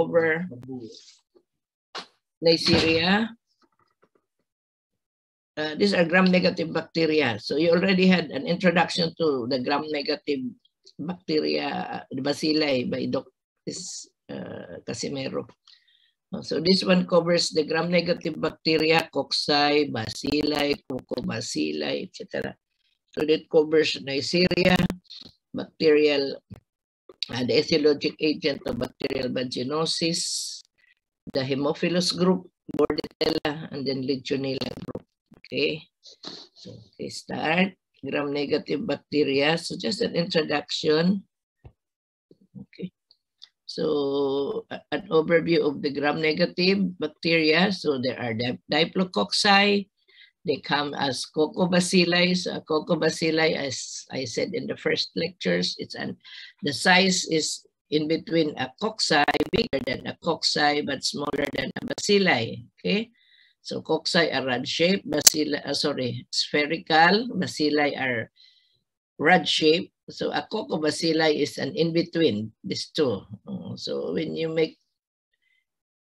over Neisseria. Uh, these are gram-negative bacteria. So you already had an introduction to the gram-negative bacteria, the bacilli by Dr. Uh, Casimero. So this one covers the gram-negative bacteria, cocci, bacilli, cucobacilli, etc. So that covers Neisseria, bacterial, uh, the etiologic agent of bacterial vaginosis, the Haemophilus group, Bordetella, and then Legionella group. Okay, so okay, start. Gram-negative bacteria. So just an introduction. Okay. So an overview of the gram-negative bacteria. So there are the diplococci, they come as Coccobacilli. So Coccobacilli, as I said in the first lectures, it's an the size is in between a cocci, bigger than a cocci, but smaller than a bacilli. Okay, so cocci are rod shaped, bacilli, uh, sorry, spherical, bacilli are rod shaped. So a Coccobacilli is an in between these two. Uh, so when you make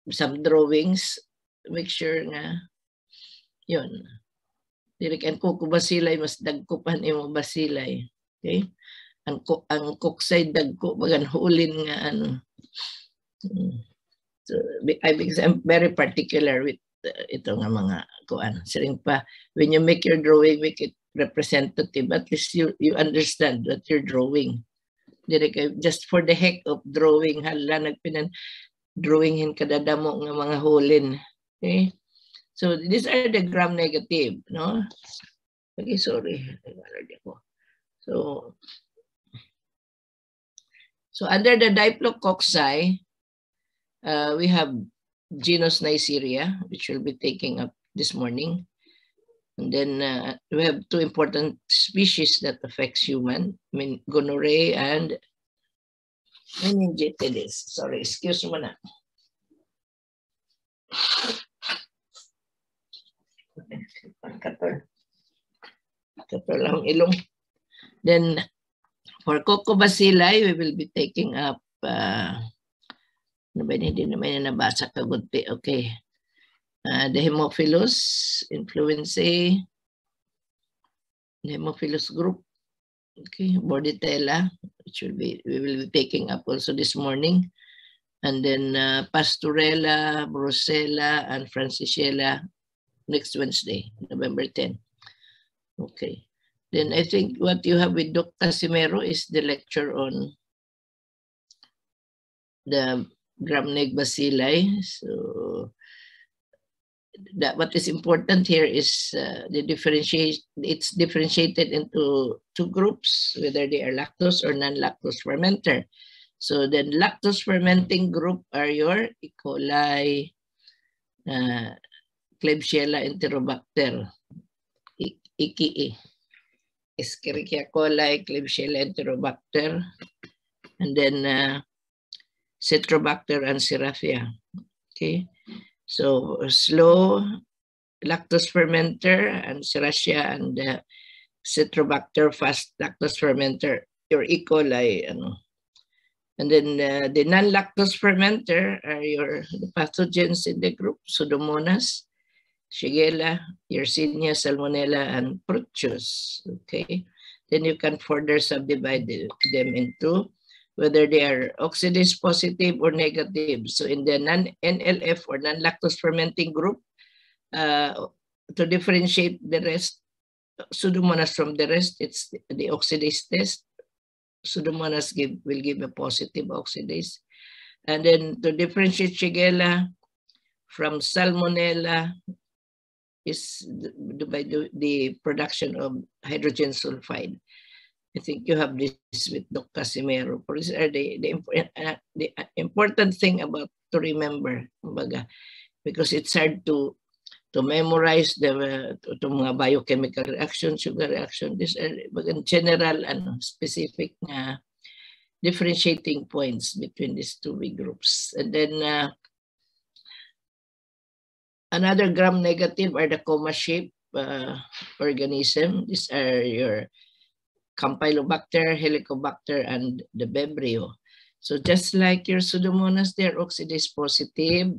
some drawings, make sure na yun, Dili kan kuko basilay mas dagko pa nimo basilay. Okay? Ang ang koksay dagko bagan hulin nga ano. Hmm. So I I'm very particular with uh, ito nga mga kuan. Siring pa when you make your drawing make it representative at least you you understand what you're drawing. Kay just for the heck of drawing hala nagpinan drawingin kadadamo nga mga hulin. Okay? So these are the gram negative, no? Okay, sorry. So, so under the diplococci, uh, we have genus Neisseria, which we'll be taking up this morning. And then uh, we have two important species that affects human, I mean, gonorrhea and meningitis. Sorry, excuse me na. Then, for Coco Bacilli, we will be taking up, uh, ano ba hindi naman yung nabasa kagunti. Okay. Uh, the Hemophilus, influenzae, the Hemophilus group, okay, Bordetella, which will be, we will be taking up also this morning. And then uh, Pastorella, Brucella, and Francisella next Wednesday, November 10. Okay. Then I think what you have with Dr. Casimero is the lecture on the Gramneg bacilli. So that what is important here is uh, the differentiate. It's differentiated into two groups, whether they are lactose or non-lactose fermenter. So then lactose fermenting group are your E. coli, uh, Klebsiella enterobacter, IKE. Escherichia coli, Klebsiella enterobacter, and then uh, Citrobacter and Serratia. Okay, so slow lactose fermenter and Serratia and uh, Citrobacter fast lactose fermenter, your E. coli, and then uh, the non-lactose fermenter are your pathogens in the group, Pseudomonas, Shigella, Yersinia, Salmonella, and Proteus. Okay, then you can further subdivide them into whether they are oxidase positive or negative. So in the non-NLF or non-lactose fermenting group, uh, to differentiate the rest, Pseudomonas from the rest, it's the oxidase test. Pseudomonas give, will give a positive oxidase. And then to differentiate Shigella from Salmonella, is by the, the production of hydrogen sulfide. I think you have this with Dr. Casimero. These are the, the, uh, the important thing about to remember, kumbaga, because it's hard to to memorize the uh, to, mga biochemical reaction, sugar reaction. These are in general and specific uh, differentiating points between these two big groups. And then uh, Another gram-negative are the coma-shaped uh, organism. These are your Campylobacter, Helicobacter, and the Vibrio. So just like your Pseudomonas, they're oxidase positive.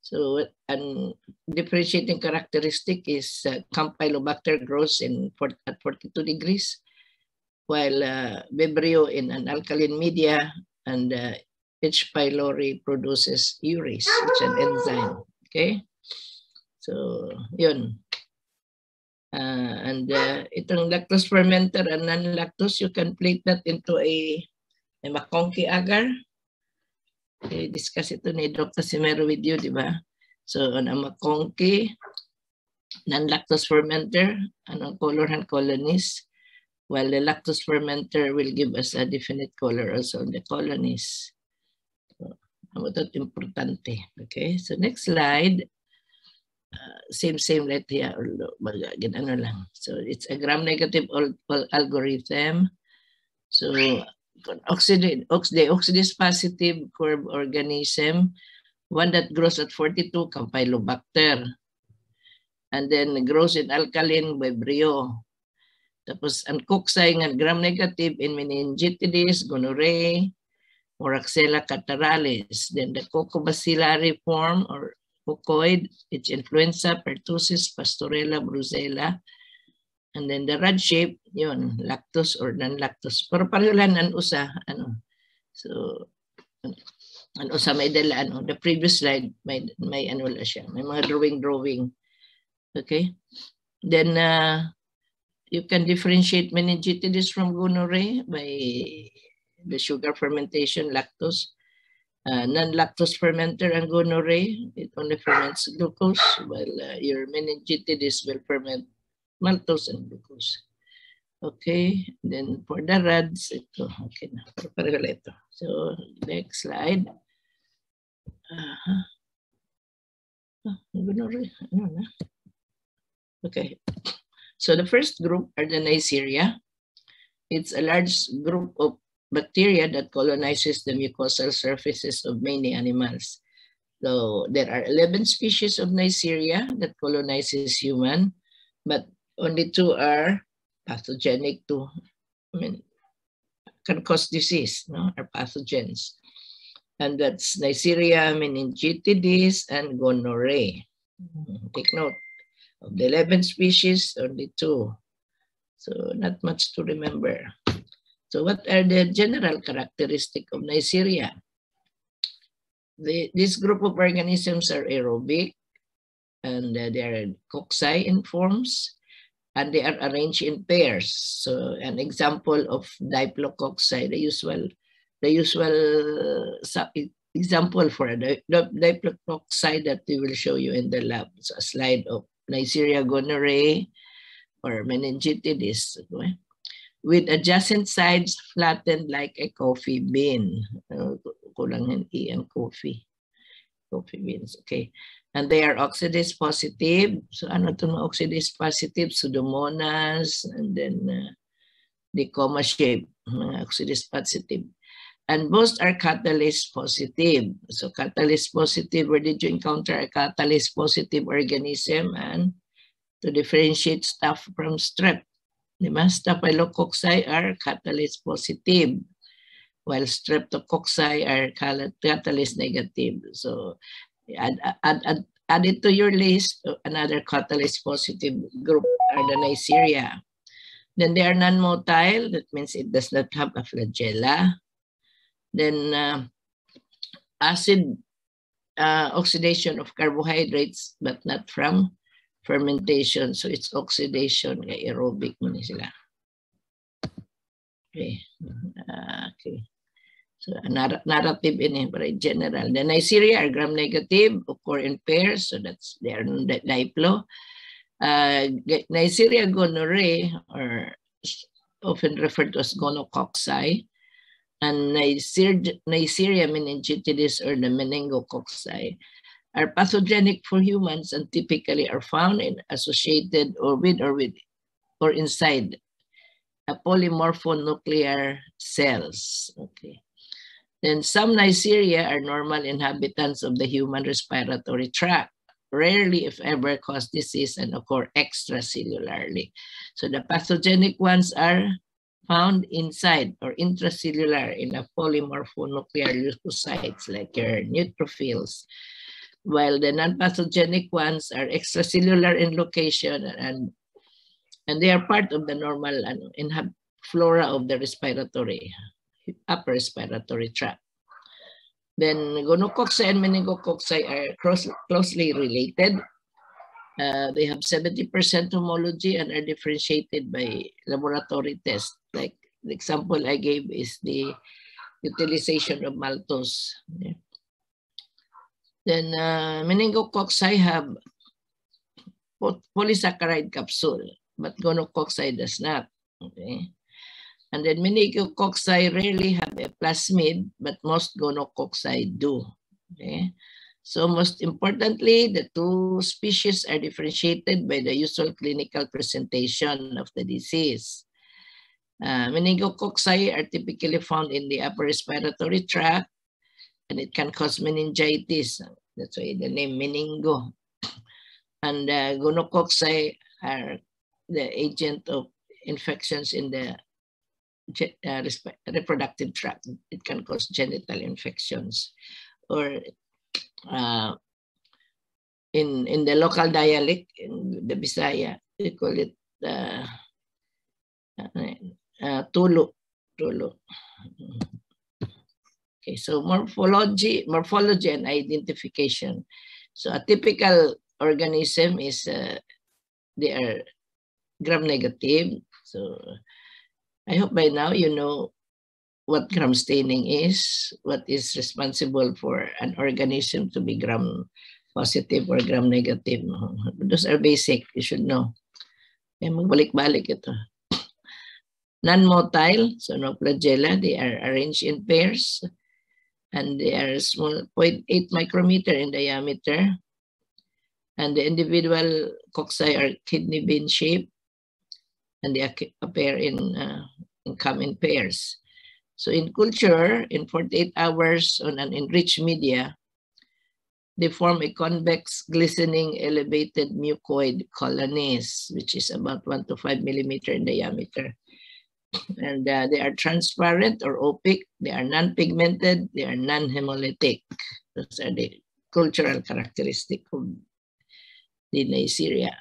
So an differentiating characteristic is uh, Campylobacter grows in at 42 degrees, while uh, in an alkaline media and uh, H. pylori produces urease, which is an enzyme. Okay, so yun. Uh, and uh, itong lactose fermenter and non-lactose, you can plate that into a, a McConkey agar. Okay, discuss ito ni Dr. Simero with you, di ba? So, on a McConkey, non-lactose fermenter, anong color and colonies, while the lactose fermenter will give us a definite color also on the colonies. So, ito importante. Okay, so next slide. Same same right here baga ano lang. So it's a gram negative algorithm. So oxidase oxidase oxidase positive curve organism one that grows at 42 campylobacter. And then grows in alkaline vibrio. Tapos ang koksay nga gram negative in meningitidis gonorrhea Moraxella cataralis then the cocobacillary form or mucoid, it's influenza, pertussis, pastorella, brucella. And then the rod shape, yun, lactose or non-lactose. Pero pareho lang ang usa, ano. So, ang usa may dala, ano. The previous slide, may, may ano la siya. May mga drawing-drawing. Okay? Then, uh, you can differentiate meningitis from gonorrhea by the sugar fermentation, lactose uh, non-lactose fermenter and gonorrhea, it only ferments glucose, while uh, your meningitis will ferment maltose and glucose. Okay, then for the rods, ito, okay na, pareho ito. So, next slide. Uh -huh. oh, ano na? Okay, so the first group are the Neisseria. It's a large group of bacteria that colonizes the mucosal surfaces of many animals. So there are 11 species of Neisseria that colonizes human, but only two are pathogenic to, I mean, can cause disease, no, are pathogens. And that's Neisseria meningitidis and gonorrhea. Take note of the 11 species, only two. So not much to remember. So what are the general characteristic of Neisseria? The, this group of organisms are aerobic and uh, they are cocci in forms and they are arranged in pairs. So an example of diplococci, the usual, the usual example for a diplococci that we will show you in the lab. So a slide of Neisseria gonorrhoeae or meningitis. Okay? With adjacent sides flattened like a coffee bean. Uh, kulang ng E and coffee. Coffee beans, okay. And they are oxidase positive. So ano mga oxidase positive? Pseudomonas, and then uh, the comma shape, mga oxidase positive. And most are catalase positive. So catalase positive, where did you encounter a catalase positive organism? And to differentiate staph from strep. Di ba? Staphylococci are catalase positive, while streptococci are catalase negative. So add, add, add, add it to your list, another catalase positive group are the Neisseria. Then they are non-motile, that means it does not have a flagella. Then uh, acid uh, oxidation of carbohydrates, but not from fermentation. So it's oxidation, aerobic mo sila. Okay. Uh, okay. So nar narrative in but general. The Neisseria are gram-negative, occur in pairs, so that's they are diplo. Uh, Neisseria gonorrhoeae, or often referred to as gonococci, and Neisseria, Neisseria meningitidis or the meningococci are pathogenic for humans and typically are found in associated or with or with or inside a polymorphonuclear cells. Okay. Then some Neisseria are normal inhabitants of the human respiratory tract, rarely if ever cause disease and occur extracellularly. So the pathogenic ones are found inside or intracellular in a polymorphonuclear leukocytes like your neutrophils, while the non-pathogenic ones are extracellular in location and, and they are part of the normal in flora of the respiratory, upper respiratory tract. Then gonococci and meningococci are cross, closely related. Uh, they have 70% homology and are differentiated by laboratory tests. Like the example I gave is the utilization of maltose. Yeah. Then uh, meningococci have polysaccharide capsule, but gonococci does not. Okay. And then meningococci rarely have a plasmid, but most gonococci do. Okay. So most importantly, the two species are differentiated by the usual clinical presentation of the disease. Uh, meningococci are typically found in the upper respiratory tract and it can cause meningitis. That's why the name meningo. And uh, gonococci are the agent of infections in the uh, reproductive tract. It can cause genital infections. Or uh, in, in the local dialect, in the Bisaya, they call it uh, uh. Tulu. Okay, so morphology, morphology and identification. So a typical organism is uh, they are gram negative. So I hope by now you know what gram staining is, what is responsible for an organism to be gram positive or gram negative. Those are basic, you should know. Okay, magbalik-balik ito. Non-motile, so no flagella, they are arranged in pairs and they are small 0.8 micrometer in diameter. And the individual cocci are kidney bean shaped and they appear in, uh, in come in pairs. So in culture, in 48 hours on an enriched media, they form a convex, glistening, elevated mucoid colonies, which is about one to five millimeter in diameter and uh, they are transparent or opaque. They are non-pigmented. They are non-hemolytic. Those are the cultural characteristic of the Neisseria.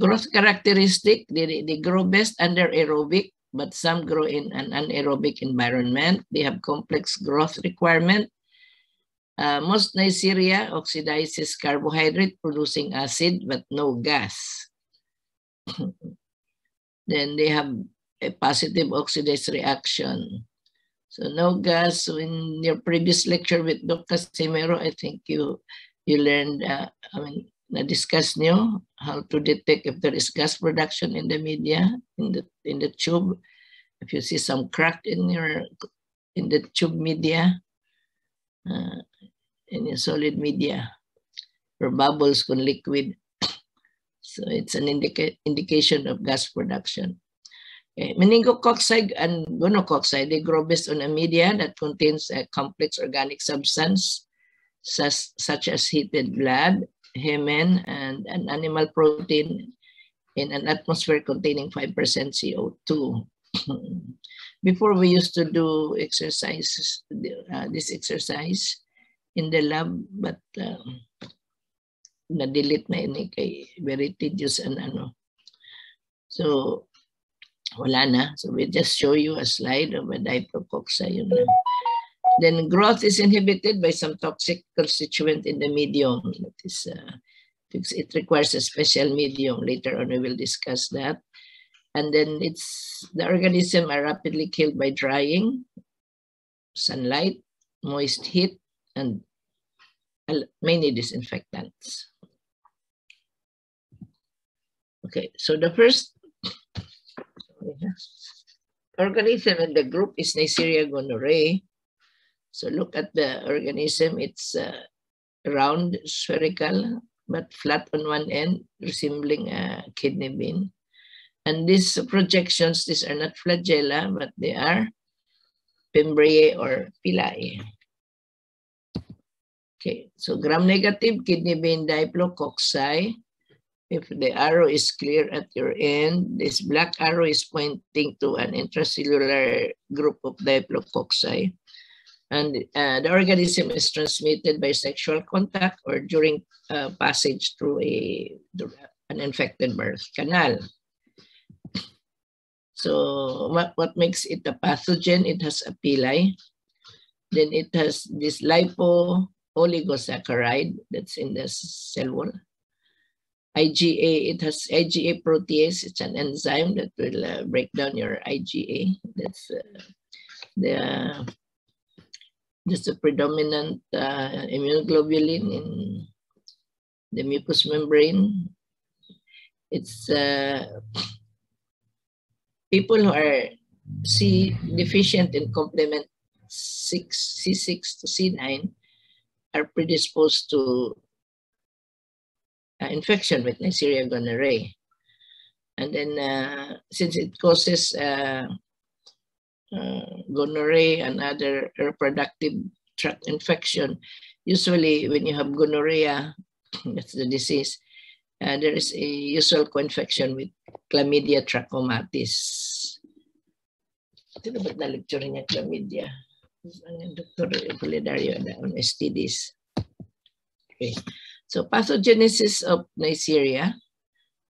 Growth characteristic, they, they grow best under aerobic, but some grow in an anaerobic environment. They have complex growth requirement. Uh, most Neisseria oxidizes carbohydrate producing acid, but no gas. then they have a positive oxidase reaction. So no gas. In your previous lecture with Dr. Casimero, I think you you learned, uh, I mean, na discuss nyo how to detect if there is gas production in the media, in the in the tube. If you see some crack in your in the tube media, uh, in your solid media, or bubbles con liquid. So it's an indica indication of gas production. Okay. Meningococci and gonococci, they grow based on a media that contains a complex organic substance such, such as heated blood, hemin, and an animal protein in an atmosphere containing 5% CO2. Before we used to do exercises, uh, this exercise in the lab, but uh, na-delete na ini kay very tedious and ano. So, wala na. So, we just show you a slide of a diprococci. Yun na. Then growth is inhibited by some toxic constituent in the medium. That is, uh, it requires a special medium. Later on, we will discuss that. And then it's the organism are rapidly killed by drying, sunlight, moist heat, and many disinfectants. Okay, so the first organism in the group is Neisseria gonorrhoeae. So look at the organism, it's uh, round, spherical, but flat on one end, resembling a kidney bean. And these projections, these are not flagella, but they are fimbriae or pilae. Okay, so gram-negative kidney bean diplococci if the arrow is clear at your end, this black arrow is pointing to an intracellular group of diplococci. And uh, the organism is transmitted by sexual contact or during uh, passage through a, an infected birth canal. So what, what makes it a pathogen? It has a pili. Then it has this lipo oligosaccharide that's in the cell wall. IgA, it has IgA protease. It's an enzyme that will uh, break down your IgA. That's uh, the that's the predominant uh, immunoglobulin in the mucous membrane. It's uh, people who are C deficient in complement 6, C6 to C9 are predisposed to uh, infection with Neisseria gonorrhoeae. And then uh, since it causes uh, uh, gonorrhea and other reproductive tract infection, usually when you have gonorrhea, that's the disease, uh, there is a usual co-infection with chlamydia trachomatis. Sino ba't na-lecture niya chlamydia? Dr. Polidario on STDs. Okay. So pathogenesis of Neisseria.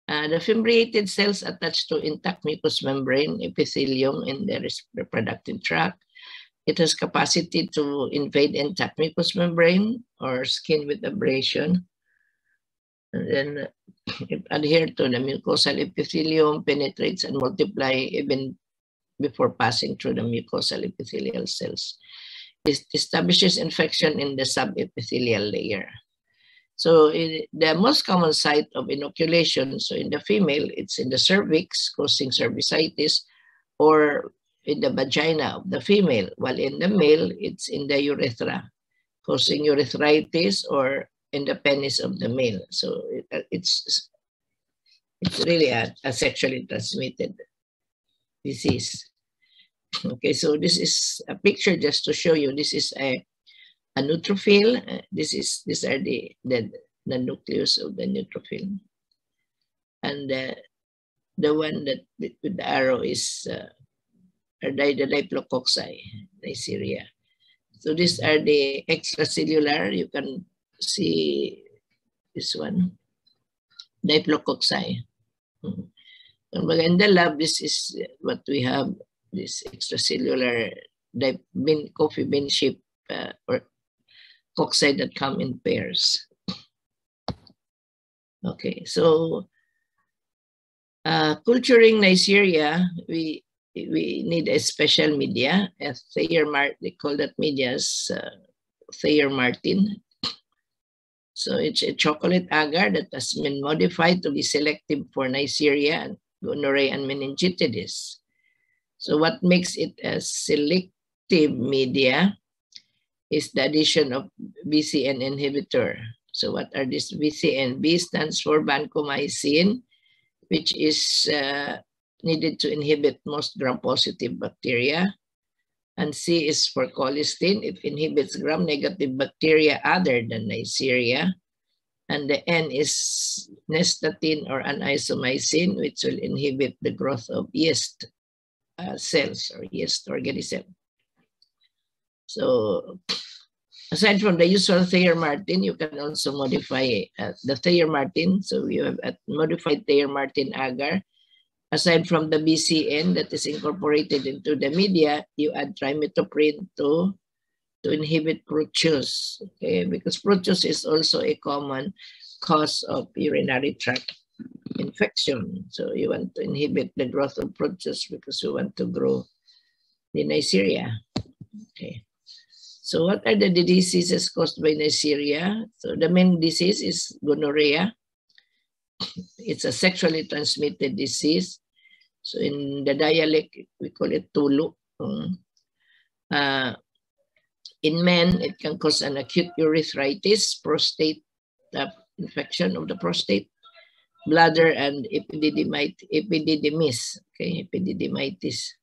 Uh, the fimbriated cells attached to intact mucous membrane epithelium in the reproductive tract. It has capacity to invade intact mucous membrane or skin with abrasion. And then it adhere to the mucosal epithelium, penetrates and multiply even before passing through the mucosal epithelial cells. It establishes infection in the subepithelial layer. So in the most common site of inoculation, so in the female, it's in the cervix causing cervicitis or in the vagina of the female, while in the male, it's in the urethra causing urethritis or in the penis of the male. So it, uh, it's, it's really a, a sexually transmitted disease. Okay, so this is a picture just to show you. This is a a neutrophil. Uh, this is these are the, the the nucleus of the neutrophil, and uh, the one that with the arrow is uh, are the, the diplococci, Neisseria. So these are the extracellular. You can see this one, diplococci. Mm -hmm. in the lab, this is what we have, this extracellular bin, coffee bean shape uh, or cocci that come in pairs. Okay, so uh, culturing Neisseria, we we need a special media, a Thayer Mart, they call that media as uh, Thayer Martin. So it's a chocolate agar that has been modified to be selective for Neisseria and gonorrhea and meningitis. So what makes it a selective media is the addition of BCN inhibitor. So what are these BCN? B stands for vancomycin, which is uh, needed to inhibit most gram-positive bacteria. And C is for colistin. It inhibits gram-negative bacteria other than Neisseria. And the N is nystatin or anisomycin, which will inhibit the growth of yeast uh, cells or yeast organism. So aside from the usual Thayer Martin, you can also modify uh, the Thayer Martin. So you have a modified Thayer Martin agar. Aside from the BCN that is incorporated into the media, you add trimethoprim to, to inhibit proteus. Okay, because proteus is also a common cause of urinary tract infection. So you want to inhibit the growth of proteus because you want to grow the Neisseria. Okay. So what are the diseases caused by Neisseria? So the main disease is gonorrhea. It's a sexually transmitted disease. So in the dialect, we call it tulu. Um, uh, in men, it can cause an acute urethritis, prostate uh, infection of the prostate, bladder, and epididymitis, okay, epididymitis.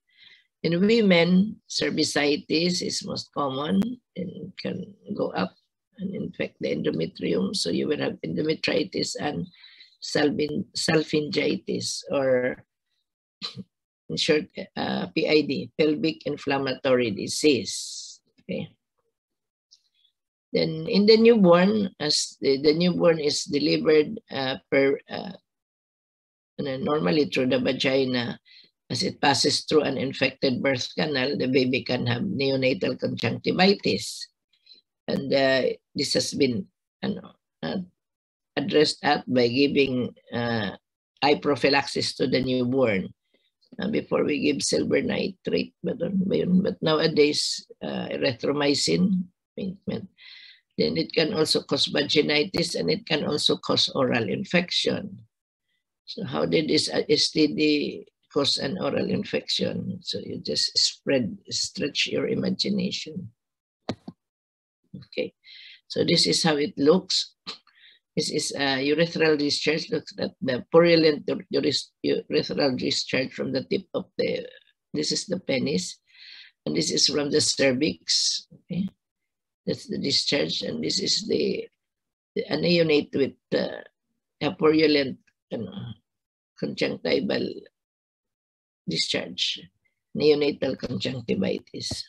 In women, cervicitis is most common and can go up and infect the endometrium. So you will have endometritis and salpingitis or in short, uh, PID, pelvic inflammatory disease. Okay. Then in the newborn, as the, the newborn is delivered uh, per uh, normally through the vagina, as it passes through an infected birth canal, the baby can have neonatal conjunctivitis. And uh, this has been uh, addressed at by giving uh, eye prophylaxis to the newborn uh, before we give silver nitrate. But, but nowadays, uh, erythromycin ointment. Then it can also cause vaginitis and it can also cause oral infection. So how did this STD cause an oral infection? So you just spread, stretch your imagination. Okay, so this is how it looks. This is a urethral discharge. Look at the purulent urethral discharge from the tip of the, this is the penis. And this is from the cervix. Okay. That's the discharge. And this is the, the neonate with uh, a purulent you know, conjunctival discharge, neonatal conjunctivitis.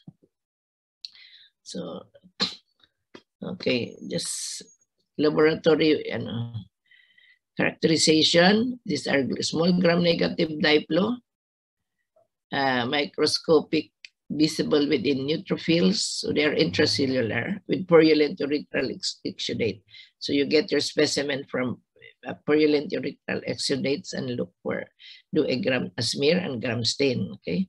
So, okay, just laboratory ano, characterization. These are small gram-negative diplo, uh, microscopic visible within neutrophils. So they are intracellular with purulent urethral exudate. So you get your specimen from purulent urethral exudates and look for, do a gram a smear and gram stain, okay?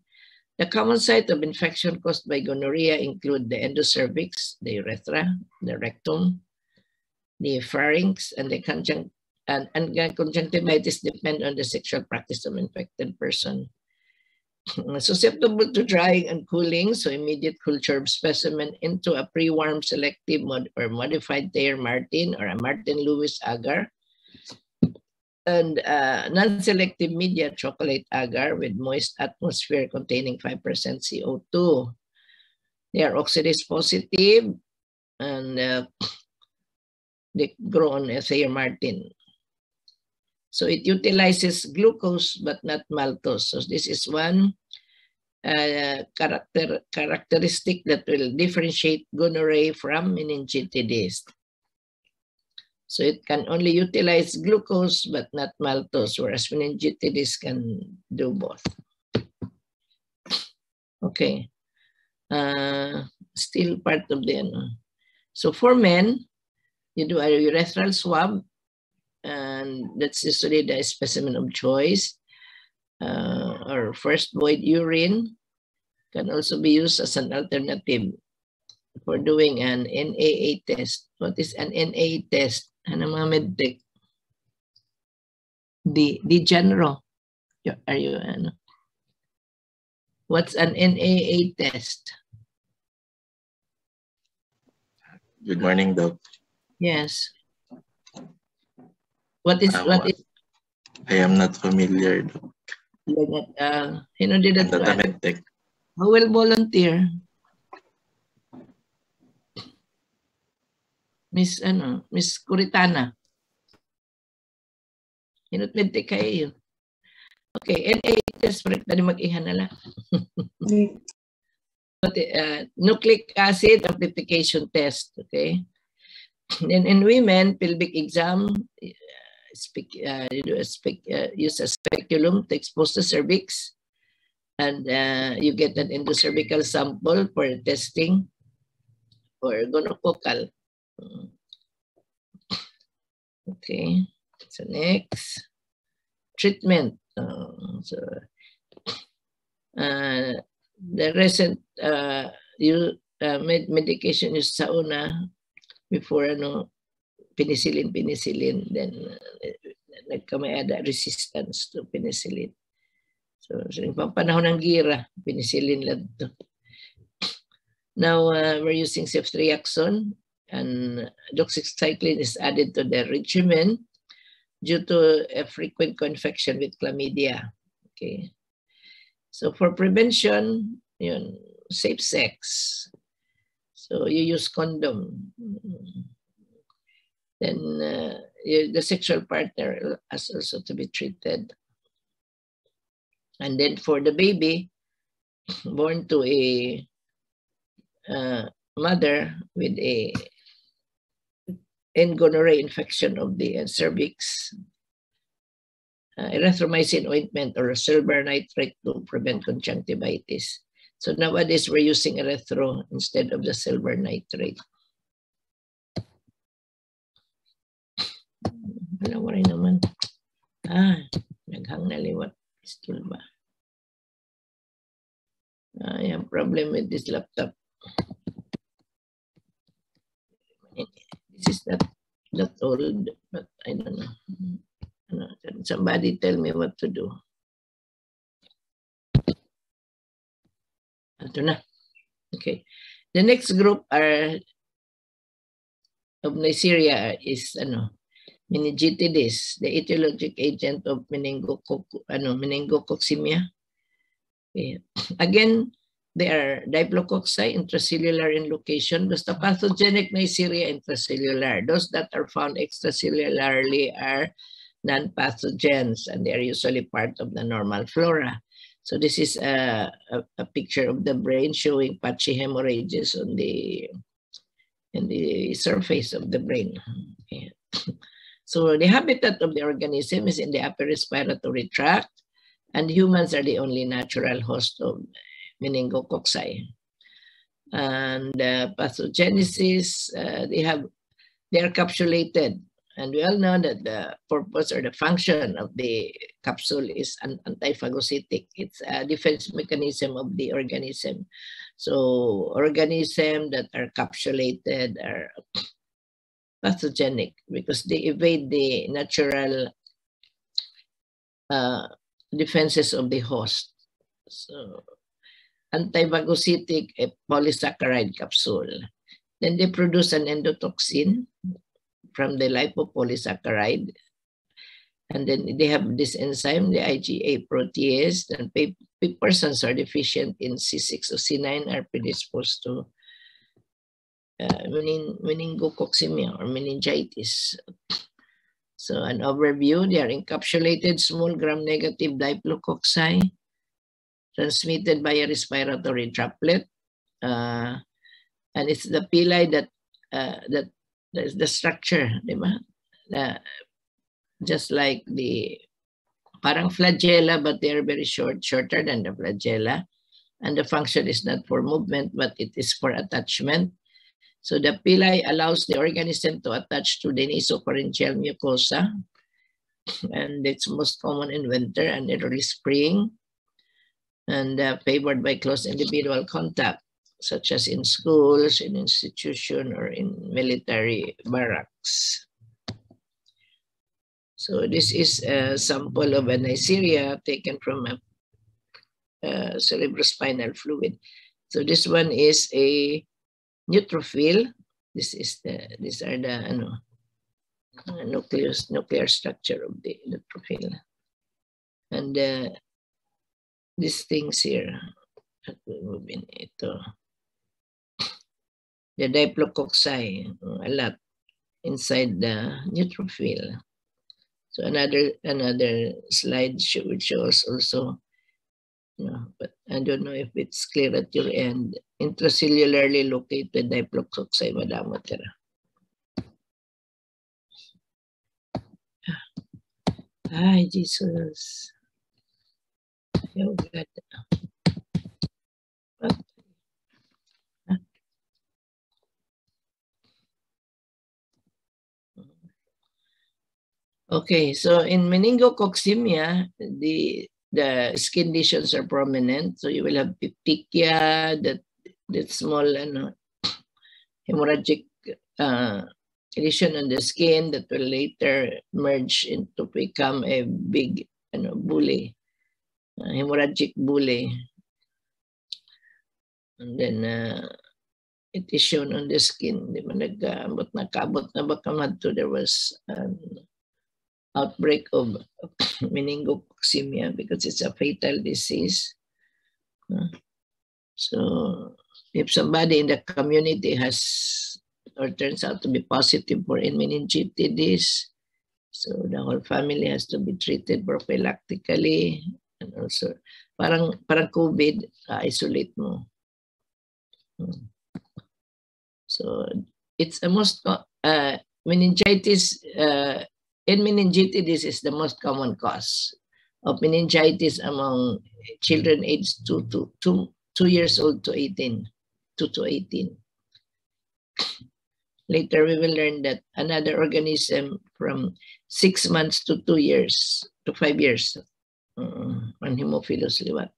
The common site of infection caused by gonorrhea include the endocervix, the urethra, the rectum, the pharynx and the conjunct and, and conjunctivitis depend on the sexual practice of infected person. Susceptible to drying and cooling, so immediate culture of specimen into a pre-warm selective mod or modified Thayer Martin or a Martin Lewis agar. And uh, non-selective media chocolate agar with moist atmosphere containing 5% CO2. They are oxidase positive and uh, they grow on Thayer Martin. So it utilizes glucose but not maltose. So this is one uh, character, characteristic that will differentiate gonorrhea from meningitis. So it can only utilize glucose but not maltose, whereas meningitis can do both. Okay. Uh, still part of the, so for men, you do a urethral swab, and that's usually the specimen of choice. Uh, or first void urine can also be used as an alternative for doing an NAA test. What is an NAA test? Ano mga medtech? Di, di genero. Are you, ano? What's an NAA test? Good morning, Doc. Yes. What is um, what is? I am not familiar. Uh, you know, did that? Medtech. Who will volunteer? Miss ano, Miss Kuritana. Hinot medtech kayo. Okay, NA test break na mag-ihan na lang. But, uh, nucleic acid amplification test, okay? Then in women, pelvic exam, uh, uh, you do a spec, uh, use a speculum to expose the cervix, and uh, you get an endocervical sample for testing for gonococcal. Okay, so next, treatment. Uh, so, uh, the recent uh, you, uh, med medication is sa una before ano, penicillin, penicillin, then uh, nagkamayada resistance to penicillin. So, so yung panahon ng gira, penicillin lang to. Now, uh, we're using ceftriaxone and doxycycline is added to the regimen due to a frequent co-infection with chlamydia. Okay. So for prevention, yun, safe sex, So you use condom. then uh, the sexual partner has also to be treated. And then for the baby, born to a uh, mother with a gonorrhea infection of the uh, cervix, uh, erythromycin ointment or silver nitrate to prevent conjunctivitis. So nowadays we're using erythro instead of the silver nitrate. Wala ko rin naman. Ah, naghang na liwat. Pistol ba? I have problem with this laptop. This is not that old, but I don't know. Somebody tell me what to do. Ito na. Okay. The next group are of Neisseria is ano, meningitis, the etiologic agent of meningococ ano, meningococcemia. Okay. Again, they are diplococci, intracellular in location. the pathogenic Neisseria intracellular. Those that are found extracellularly are non-pathogens and they are usually part of the normal flora. So this is a, a, a, picture of the brain showing patchy hemorrhages on the in the surface of the brain. So the habitat of the organism is in the upper respiratory tract, and humans are the only natural host of meningococci. And uh, pathogenesis, uh, they have they are capsulated and we all know that the purpose or the function of the capsule is an antiphagocytic. It's a defense mechanism of the organism. So organisms that are capsulated are pathogenic because they evade the natural uh, defenses of the host. So antiphagocytic polysaccharide capsule. Then they produce an endotoxin from the lipopolysaccharide. And then they have this enzyme, the IgA protease, and persons are deficient in C6 or C9 are predisposed to uh, mening, meningococcemia or meningitis. So an overview, they are encapsulated small gram-negative diplococci transmitted by a respiratory droplet. Uh, and it's the pili that uh, that the, the structure, di ba? The, just like the parang flagella, but they are very short, shorter than the flagella. And the function is not for movement, but it is for attachment. So the pili allows the organism to attach to the nasopharyngeal mucosa. And it's most common in winter and early spring. And uh, favored by close individual contact such as in schools, in institution, or in military barracks. So this is a sample of an Neisseria taken from a, a cerebrospinal fluid. So this one is a neutrophil. This is the these are the ano, nucleus nuclear structure of the neutrophil, and uh, these things here. Ito the diplococci, a lot inside the neutrophil. So another another slide which shows also, know, but I don't know if it's clear at your end. Intracellularly located diplococci, madamo tira. Ay, ah, Jesus. Oh, God. Okay, so in meningococcemia, the the skin lesions are prominent. So you will have petechia, that that small ano, hemorrhagic uh, lesion on the skin that will later merge into become a big ano, bullae, uh, hemorrhagic bullae. And then uh, it is shown on the skin. Di ba nag-abot na madto, there was um, outbreak of meningococcemia because it's a fatal disease. So if somebody in the community has or turns out to be positive for meningitis. So the whole family has to be treated prophylactically and also parang parang COVID, uh, isolate mo. Hmm. So it's the most uh, meningitis uh, in meningitis is the most common cause of meningitis among children aged 2 to 2, 2 years old to 18 2 to 18 later we will learn that another organism from 6 months to 2 years to 5 years uh, on Haemophilus liwat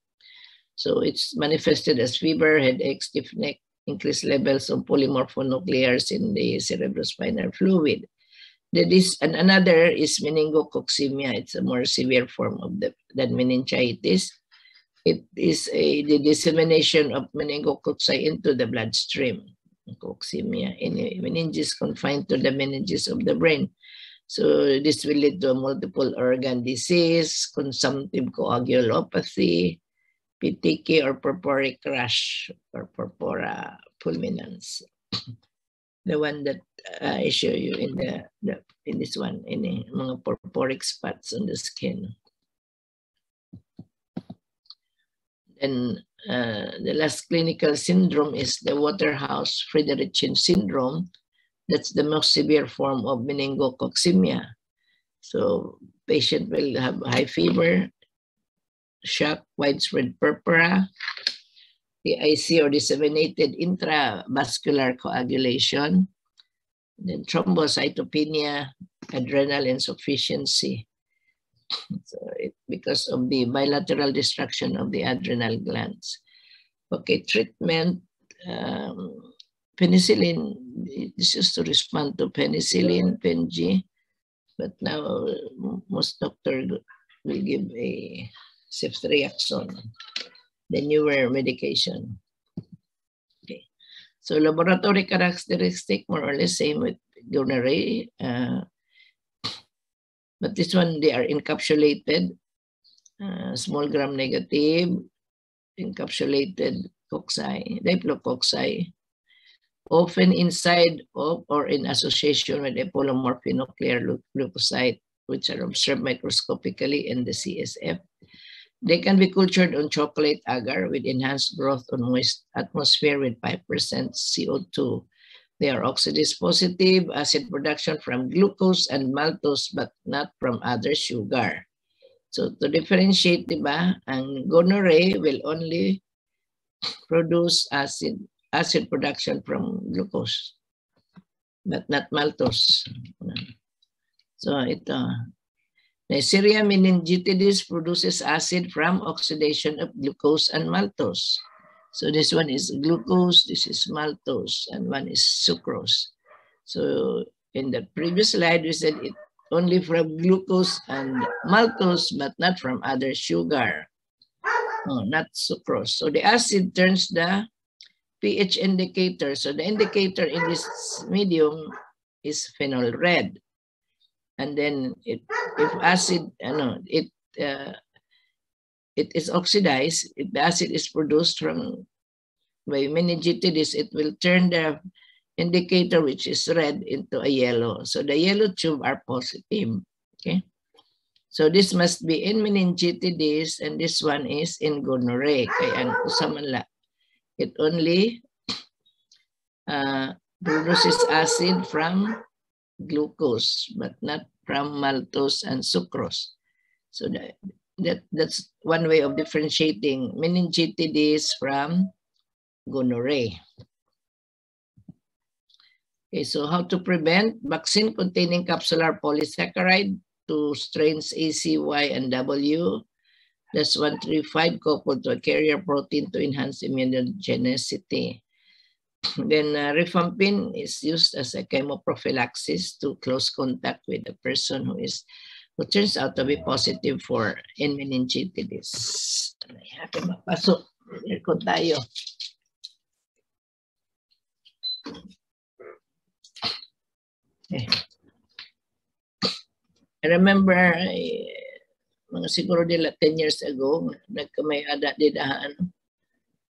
so it's manifested as fever headache stiff neck increased levels of polymorphonuclears in the cerebrospinal fluid. This, and another is meningococcemia. It's a more severe form of the, than meningitis. It is a, the dissemination of meningococci into the bloodstream. Coccemia, in meninges confined to the meninges of the brain. So this will lead to multiple organ disease, consumptive coagulopathy, PTK or purpuric rash or purpura fulminans. the one that uh, I show you in the, the in this one, in the mga purpuric spots on the skin. Then uh, the last clinical syndrome is the Waterhouse-Friderichsen syndrome. That's the most severe form of meningococcemia. So patient will have high fever, shock, widespread purpura, PIC or disseminated intravascular coagulation, then thrombocytopenia, adrenal insufficiency. So it, because of the bilateral destruction of the adrenal glands. Okay, treatment, um, penicillin, this is to respond to penicillin, PenG, but now most doctor will give a ceftriaxone, the newer medication. Okay, so laboratory characteristic more or less same with gonorrhea, uh, but this one they are encapsulated, uh, small gram negative, encapsulated cocci, diplococci, often inside of or in association with a polymorphinuclear leukocyte, which are observed microscopically in the CSF. They can be cultured on chocolate agar with enhanced growth on moist atmosphere with 5% CO2. They are oxidase positive, acid production from glucose and maltose, but not from other sugar. So to differentiate, diba, ang gonorrhea will only produce acid, acid production from glucose, but not maltose. So ito, uh, Neisseria meningitidis produces acid from oxidation of glucose and maltose. So this one is glucose, this is maltose, and one is sucrose. So in the previous slide, we said it only from glucose and maltose, but not from other sugar. No, not sucrose. So the acid turns the pH indicator. So the indicator in this medium is phenol red and then it, if acid, ano, it uh, it is oxidized, if the acid is produced from by meningitis, it will turn the indicator which is red into a yellow. So the yellow tube are positive. Okay. So this must be in meningitis and this one is in gonorrhea. Kaya ano It only uh, produces acid from glucose, but not from maltose and sucrose. So that, that that's one way of differentiating meningitis from gonorrhea. Okay, so how to prevent vaccine containing capsular polysaccharide to strains A, C, Y, and W. That's 135 coupled to a carrier protein to enhance immunogenicity. Then uh, rifampin is used as a chemoprophylaxis to close contact with a person who is who turns out to be positive for meningitis. Happy mapasok. Aircon tayo. Okay. I remember eh, mga siguro nila 10 years ago, nagkamay ada di dahan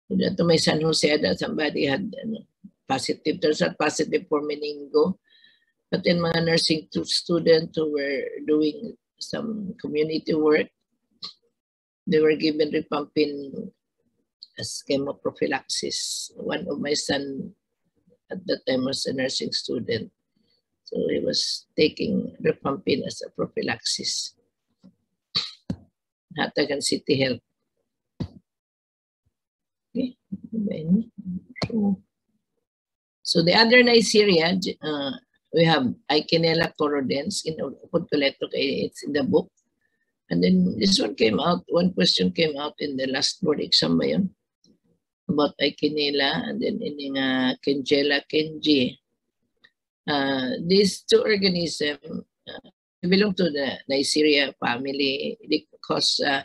Dato may San Jose that somebody had ano, positive. Turns out positive for meningo. But then mga nursing students who were doing some community work, they were given rifampin as chemoprophylaxis. One of my son at that time was a nursing student. So he was taking rifampin as a prophylaxis. Hatagan City Health. Okay. So, so the other Neisseria, uh, we have Eikenella corrodens in Puntuleto, it's in the book. And then this one came out, one question came out in the last board exam ba yun? About Eikenella and then in uh, Kenjela Kenji. Uh, these two organisms uh, belong to the Neisseria family. They cause uh,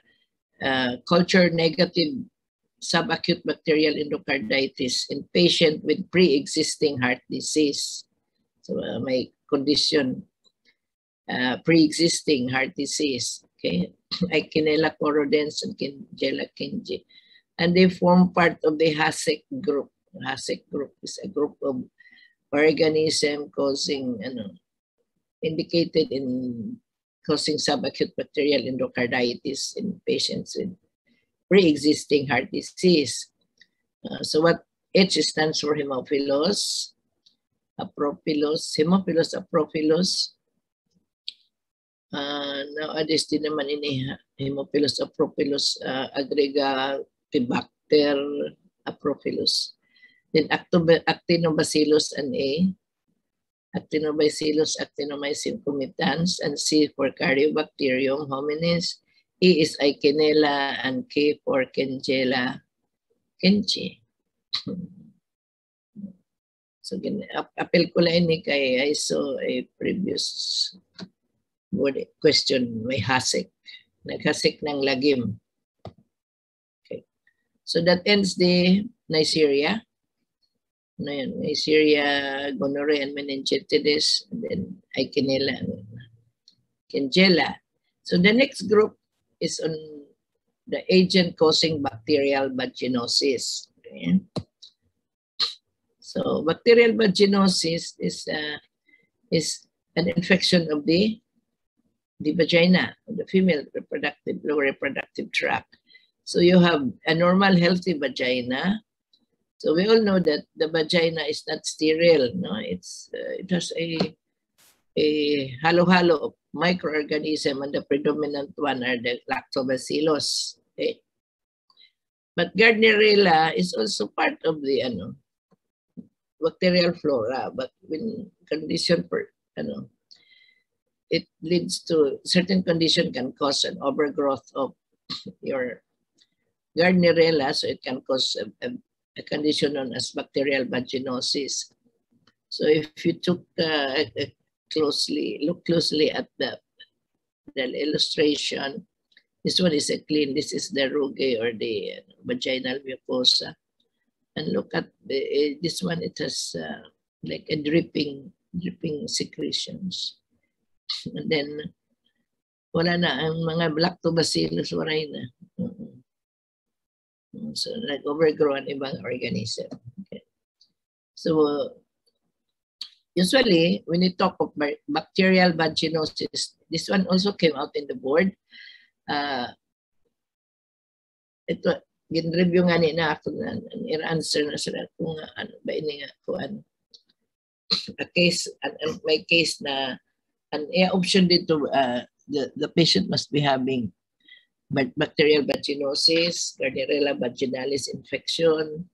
uh, culture negative subacute bacterial endocarditis in patient with pre-existing heart disease. So uh, condition, uh, pre-existing heart disease, okay? Eikenella corrodens and Kenjela kenji. And they form part of the HASEC group. HASEC group is a group of organism causing, ano, indicated in causing subacute bacterial endocarditis in patients with pre-existing heart disease. Uh, so what H stands for Haemophilus, Aprophilus, Haemophilus Aprophilus. Uh, nowadays din naman ini hemophilus Aprophilus uh, Aggregatibacter Aprophilus. Then Actinobacillus and A, Actinobacillus actinomycin comitans, and C for Cardiobacterium hominis, E is Eikenella and K for Kenjela Kenchi. so, apel ko lang ni kay I saw a previous board question, may hasik. Naghasik ng lagim. Okay. So that ends the Neisseria. Ano yun? Neisseria, gonorrhea, and meningitis, and then Eikenella and Kenjela. So the next group is on the agent causing bacterial vaginosis. Okay? So bacterial vaginosis is uh, is an infection of the the vagina, the female reproductive lower reproductive tract. So you have a normal healthy vagina. So we all know that the vagina is not sterile. No, it's uh, it has a a halo-halo of microorganism and the predominant one are the lactobacillus. Okay? But Gardnerella is also part of the ano, bacterial flora, but when condition for ano, it leads to certain condition can cause an overgrowth of your Gardnerella, so it can cause a, a, a condition known as bacterial vaginosis. So if you took uh, closely, look closely at the, the illustration. This one is a clean, this is the rugae or the uh, vaginal mucosa. And look at the, uh, this one, it has uh, like a dripping, dripping secretions. And then, wala na, ang mga lactobacillus, wala na. So, nag-overgrow ang ibang organism. Okay. So, usually when you talk of bacterial vaginosis, this one also came out in the board. Uh, ito, gin-review nga ni na ako na, answer na sila kung ano ba ini nga kung ano. A case, an, may case na an yeah, option dito, uh, the, the patient must be having bacterial vaginosis, Gardnerella vaginalis infection,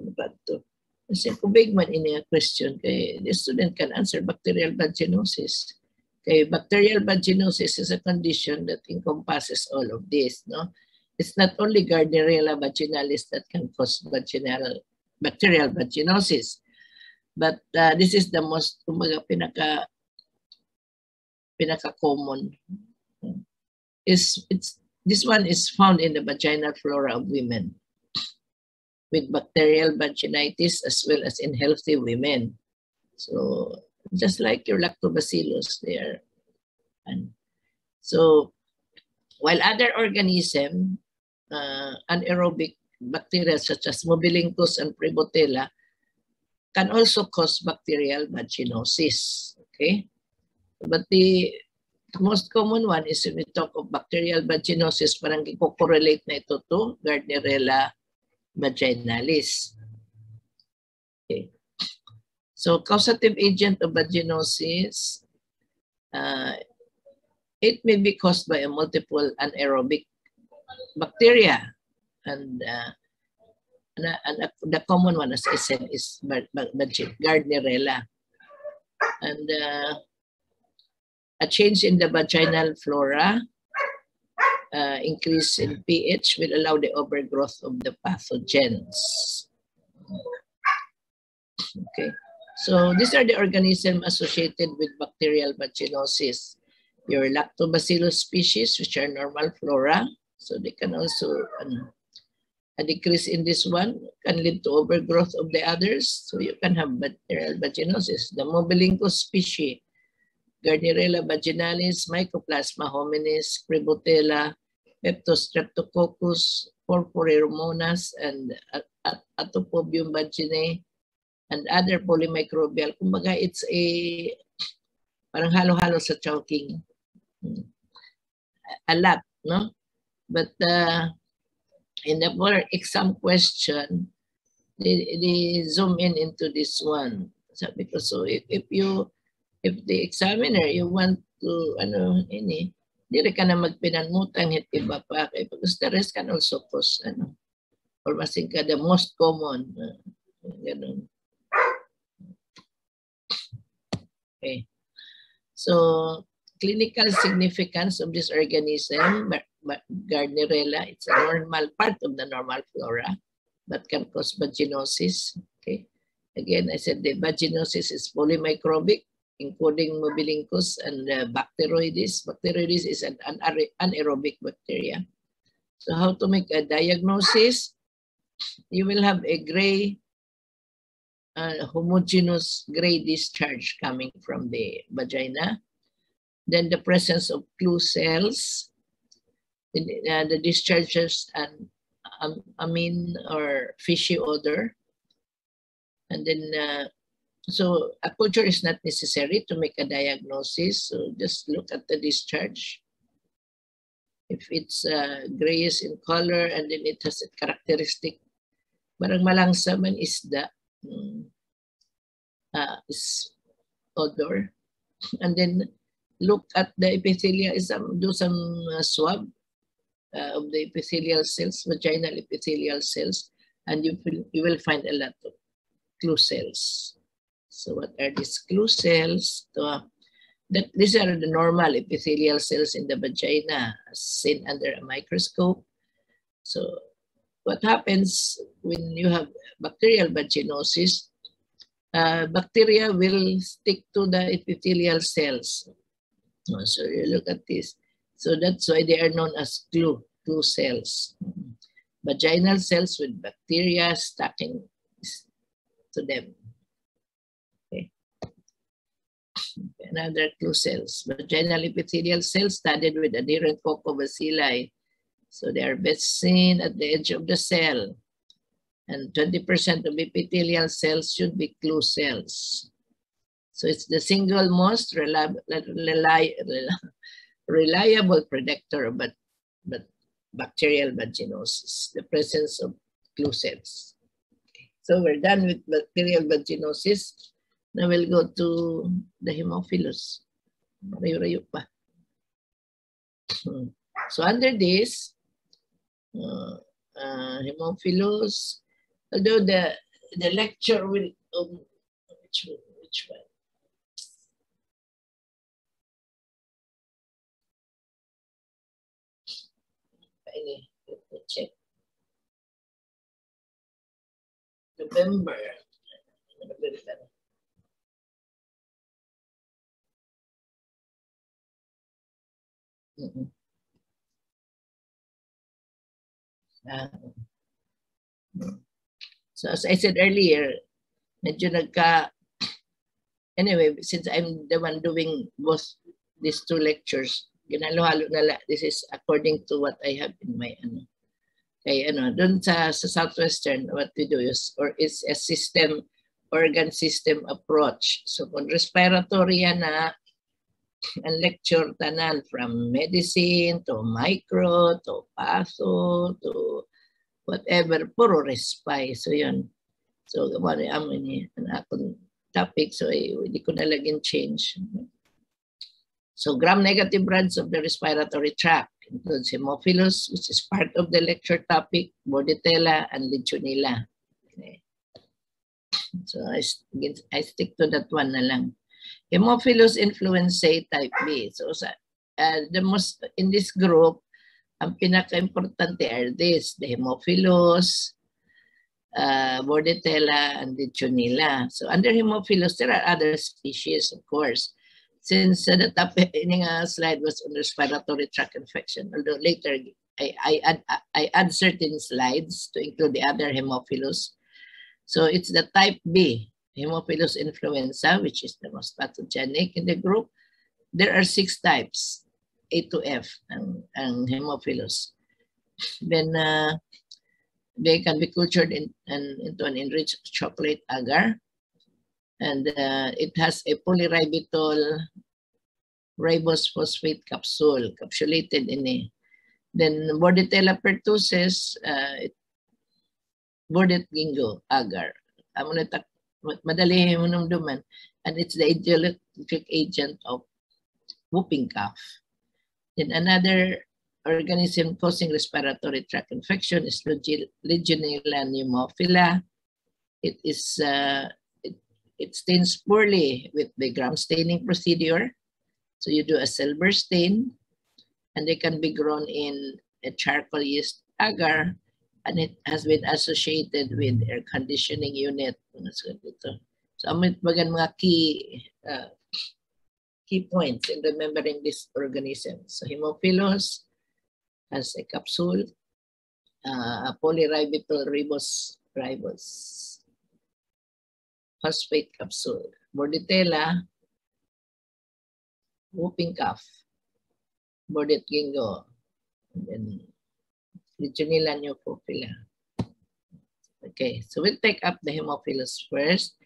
ano ba ito? Kasi kung big man ini question kay the student can answer bacterial vaginosis. Okay, bacterial vaginosis is a condition that encompasses all of this, no? It's not only Gardnerella vaginalis that can cause vaginal bacterial vaginosis, but uh, this is the most umaga pinaka pinaka common. Is it's this one is found in the vaginal flora of women with bacterial vaginitis as well as in healthy women. So just like your lactobacillus, there. And so while other organisms, uh, anaerobic bacteria such as Mobilincus and Prevotella can also cause bacterial vaginosis. Okay, but the most common one is when we talk of bacterial vaginosis, parang i-correlate na ito to Gardnerella vaginalis. Okay. So causative agent of vaginosis, uh, it may be caused by a multiple anaerobic bacteria and uh, and, and the common one, as I said, is Gardnerella. And uh, a change in the vaginal flora, uh, increase in pH will allow the overgrowth of the pathogens. Okay, so these are the organisms associated with bacterial vaginosis. Your lactobacillus species, which are normal flora, so they can also um, a decrease in this one can lead to overgrowth of the others. So you can have bacterial vaginosis. The Mobilincus species, Gardnerella vaginalis, Mycoplasma hominis, Cribotella, Peptostreptococcus, Porphyromonas, and Atopobium vaginae, and other polymicrobial. Kumbaga, it's a parang halo-halo sa choking. Hmm. A lot, no? But uh, in the for exam question, they, they zoom in into this one. So, because so if, if you, if the examiner, you want to, ano, ini, hindi ka na magpinanmutang hit iba pa. Kaya because the rest can also cause, ano, or masing ka the most common. Uh, ganun. Okay. So, clinical significance of this organism, Gardnerella, it's a normal part of the normal flora, but can cause vaginosis. Okay. Again, I said the vaginosis is polymicrobic, including Mobilincus and uh, Bacteroides. Bacteroides is an anaerobic bacteria. So how to make a diagnosis? You will have a gray, uh, homogeneous gray discharge coming from the vagina then the presence of clue cells, uh, the discharges and um, amine or fishy odor. And then, uh, so a culture is not necessary to make a diagnosis. So just look at the discharge. If it's uh, grayish in color and then it has a characteristic, parang malangsa man isda, um, uh, is odor. And then look at the epithelial, do some uh, swab uh, of the epithelial cells, vaginal epithelial cells, and you will, you will find a lot of clue cells. So what are these glue cells? That these are the normal epithelial cells in the vagina seen under a microscope. So what happens when you have bacterial vaginosis, uh, bacteria will stick to the epithelial cells so you look at this. So that's why they are known as glue, clue cells. Vaginal cells with bacteria stacking to them. Okay. Another clue cells. Vaginal epithelial cells studied with adherent coccobacilli. So they are best seen at the edge of the cell. And 20% of epithelial cells should be clue cells. So it's the single most reliable, reliable predictor of but, but bacterial vaginosis, the presence of clue cells. So we're done with bacterial vaginosis. Now we'll go to the. Rayo-rayo pa. So under this, uh, uh, although the, the lecture will, um, which, which one? ini check November November so as I said earlier, medyo nagka, anyway, since I'm the one doing both these two lectures, ginalo-halo na This is according to what I have in my ano. Kay ano, doon sa, sa Southwestern, what we do is, or is a system organ system approach. So kung respiratory yan na, ang lecture tanan from medicine to micro to patho to whatever, puro respy. So yun. So, wala amo ni ang akong topic. So, eh, hindi ko na laging change. So, gram-negative brands of the respiratory tract includes Haemophilus, which is part of the lecture topic, Bordetella, and Legionella. Okay. So, I, I stick to that one na lang. Haemophilus influenzae type B. So, sa, uh, the most, in this group, ang pinaka-importante are this, the Haemophilus, uh, Bordetella, and Legionella. So under Haemophilus, there are other species, of course. Since uh, the top in uh, slide was on respiratory tract infection, although later I, I, add, I add certain slides to include the other Haemophilus. So it's the type B, Haemophilus influenza, which is the most pathogenic in the group. There are six types. A to F ang, ang Haemophilus. Then uh, they can be cultured in, in, into an enriched chocolate agar. And uh, it has a polyribitol ribose phosphate capsule, capsulated in a. Then Bordetella pertussis, uh, it, Bordet gingo agar. Tak madali mo duman. And it's the etiologic agent of whooping cough. Then another organism causing respiratory tract infection is Legionella pneumophila. It is uh, it, it stains poorly with the gram staining procedure. So you do a silver stain, and they can be grown in a charcoal yeast agar, and it has been associated with air conditioning unit. So, bagan mga key uh, key points in remembering this organism. So Haemophilus has a capsule, uh, polyribitol ribose ribose phosphate capsule. Bordetella, whooping cough, Bordet gingo, and then Legionella pneumophilia. Okay, so we'll take up the Haemophilus first.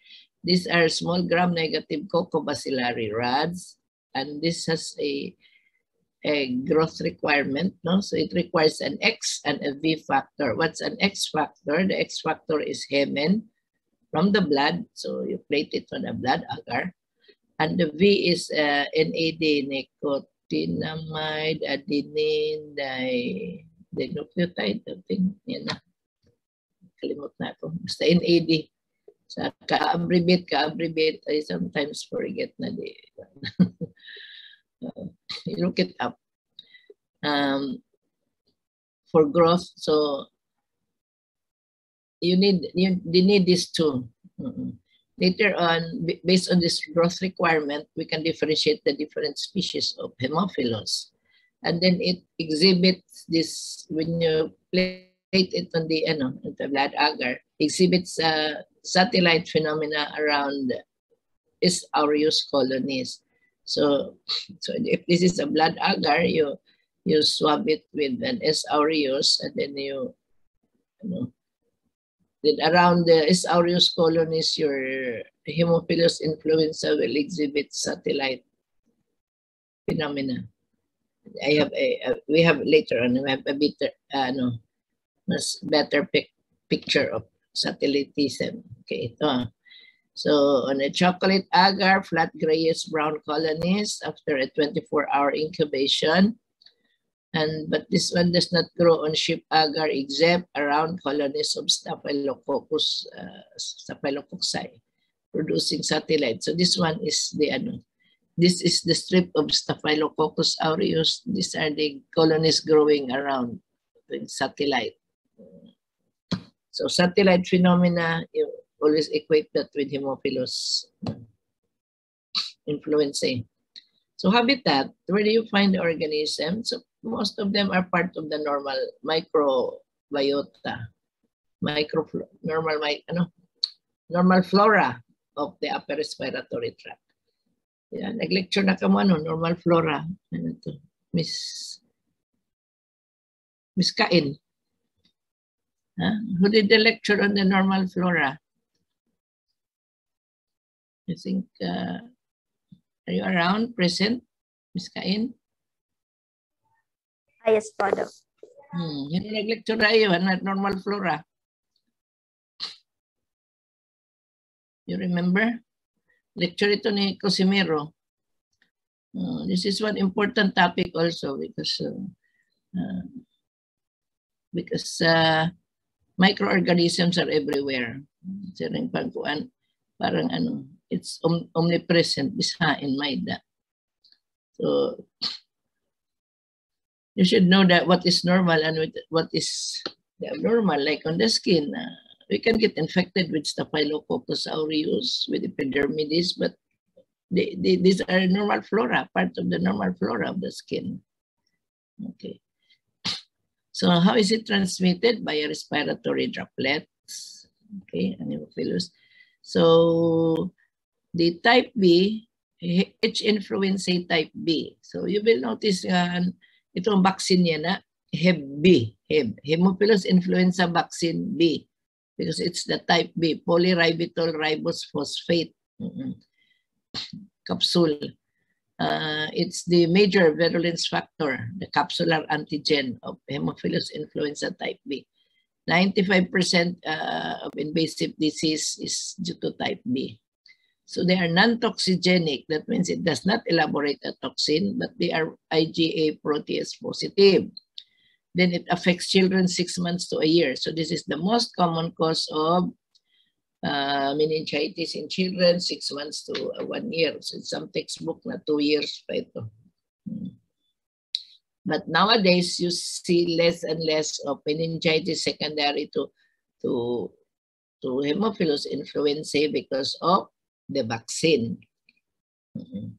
These are small gram-negative coccobacillary rods, and this has a, a growth requirement. No? So it requires an X and a V factor. What's an X factor? The X factor is hemen from the blood. So you plate it on the blood agar. And the V is uh, NAD, nicotinamide, adenine, di, dinucleotide. Thing. Yan na. Kalimot na ako. Basta NAD. Sa ka-abbreviate, ka-abbreviate, I sometimes forget na di. uh, look it up. Um, for growth, so you need you, you need these two. Mm. Later on, based on this growth requirement, we can differentiate the different species of Haemophilus. And then it exhibits this, when you plate it on the, ano, the blood agar, exhibits uh, satellite phenomena around S. aureus colonies. So, so if this is a blood agar, you you swab it with an S. aureus and then you, you know, then around the S. aureus colonies, your Haemophilus influenza will exhibit satellite phenomena. I have a, a we have later on we have a better uh, no, better pic, picture of satellitism. Okay, ito. So on a chocolate agar, flat grayish brown colonies after a 24-hour incubation. And but this one does not grow on sheep agar except around colonies of Staphylococcus uh, staphylococci producing satellite. So this one is the ano, this is the strip of Staphylococcus aureus. These are the colonies growing around the satellite. So satellite phenomena, you always equate that with Haemophilus influenza. So habitat, where do you find the organisms? So most of them are part of the normal microbiota, micro normal ano, normal flora of the upper respiratory tract. Yeah, nag-lecture na kamo ano, normal flora. Ano to? Miss Miss Kain. Huh? Who did the lecture on the normal flora? I think, uh, are you around, present, Ms. Kain? Yes Doc. Hmm, hindi nag-lecture tayo, na normal flora. You remember? Lecture ito ni Cosimero. Uh, this is one important topic also because uh, uh, because uh, microorganisms are everywhere. Siring pagkuan, parang ano, it's om omnipresent, in mind. So, you should know that what is normal and what is abnormal, like on the skin. Uh, we can get infected with Staphylococcus aureus, with epidermidis, but they, they, these are normal flora, part of the normal flora of the skin. Okay. So how is it transmitted? By respiratory droplets. Okay, Anopheles. So the type B, H influenzae type B. So you will notice uh, itong vaccine niya na Hep B, Hep, Haemophilus influenza vaccine B because it's the type B, polyribitol ribose phosphate mm -hmm. capsule. Uh, it's the major virulence factor, the capsular antigen of Haemophilus influenza type B. 95% uh, of invasive disease is due to type B. So they are non-toxigenic. That means it does not elaborate a toxin, but they are IgA protease positive then it affects children six months to a year. So this is the most common cause of uh, meningitis in children, six months to uh, one year. So it's some textbook na two years pa ito. Hmm. But nowadays, you see less and less of meningitis secondary to, to, to Haemophilus influenzae because of the vaccine. Mm-hmm.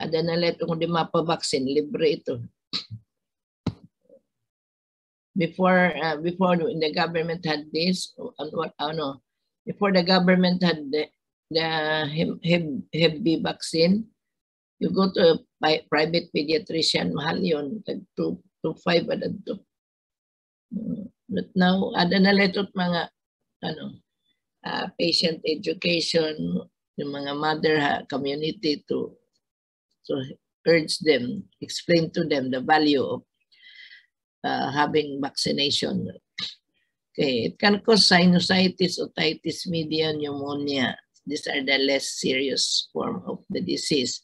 Ada na letong di mapa-vaccine, libre ito. Before uh, before the government had this what ano before the government had the, the Hep, B vaccine you go to a private pediatrician mahal yon tag 2 to 5 adad to. But now ada na letot mga ano uh, patient education yung mga mother ha, community to to urge them explain to them the value of uh, having vaccination. Okay, it can cause sinusitis, otitis media, pneumonia. These are the less serious form of the disease.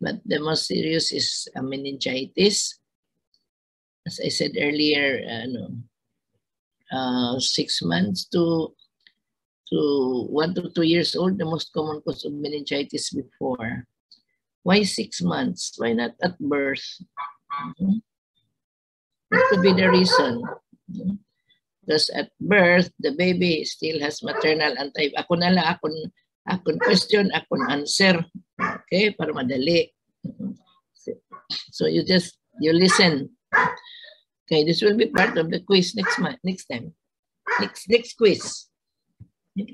But the most serious is a meningitis. As I said earlier, uh, no, uh, six months to to one to two years old, the most common cause of meningitis before. Why six months? Why not at birth? Mm -hmm. That could be the reason. Because at birth, the baby still has maternal anti... Ako na lang, akong, akong question, akong answer. Okay, para madali. So you just, you listen. Okay, this will be part of the quiz next month, next time. Next, next quiz. Okay.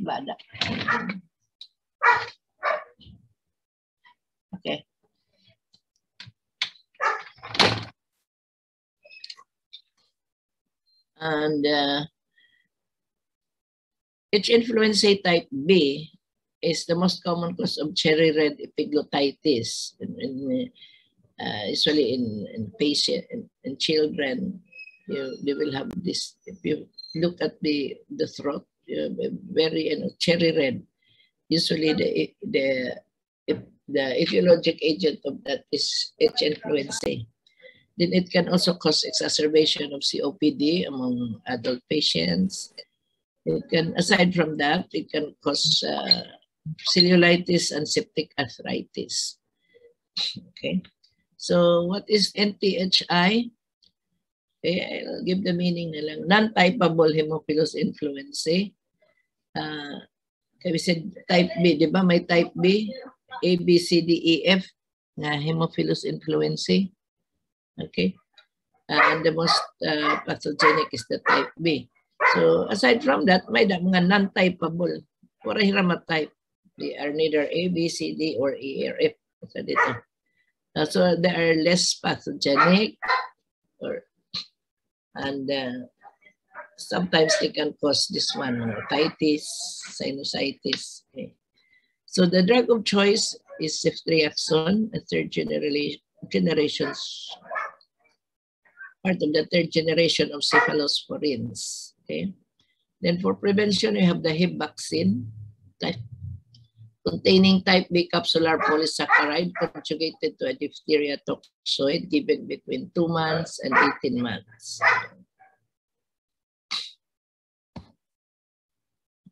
And uh, H influenzae type B is the most common cause of cherry red epiglottitis, in, in, uh, usually in, in patient in, in children. You, they will have this. If you look at the the throat, uh, very you know, cherry red. Usually the the the etiologic agent of that is H influenzae. Then it can also cause exacerbation of COPD among adult patients. It can, aside from that, it can cause uh, cellulitis and septic arthritis. Okay, so what is NTHI? Okay, I'll give the meaning na lang. Non-typeable Haemophilus influenzae. Uh, we said type B, di ba? May type B, A, B, C, D, E, F na Haemophilus influenzae. Okay. Uh, and the most uh, pathogenic is the type B. So aside from that, may da mga non-typeable. Pura hirama type. They are neither A, B, C, D, or E, or F. So, dito. Uh, so they are less pathogenic or and uh, sometimes they can cause this one, otitis, sinusitis. Okay. So the drug of choice is ceftriaxone, a third generation generations part of the third generation of cephalosporins. Okay. Then for prevention, you have the Hib vaccine type, containing type B capsular polysaccharide conjugated to a diphtheria toxoid given between two months and 18 months.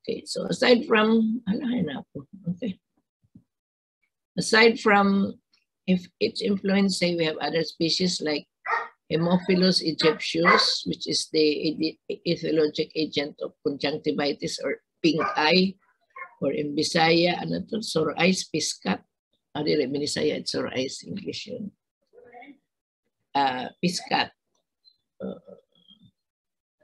Okay, so aside from, okay. Aside from if it's influenza, we have other species like Haemophilus aegyptius, which is the etiologic agent of conjunctivitis or pink eye, or in Bisaya, ano to, sore eyes, piskat. Ano rin, Minisaya, it's sore eyes, English yun. Uh, piskat. Uh,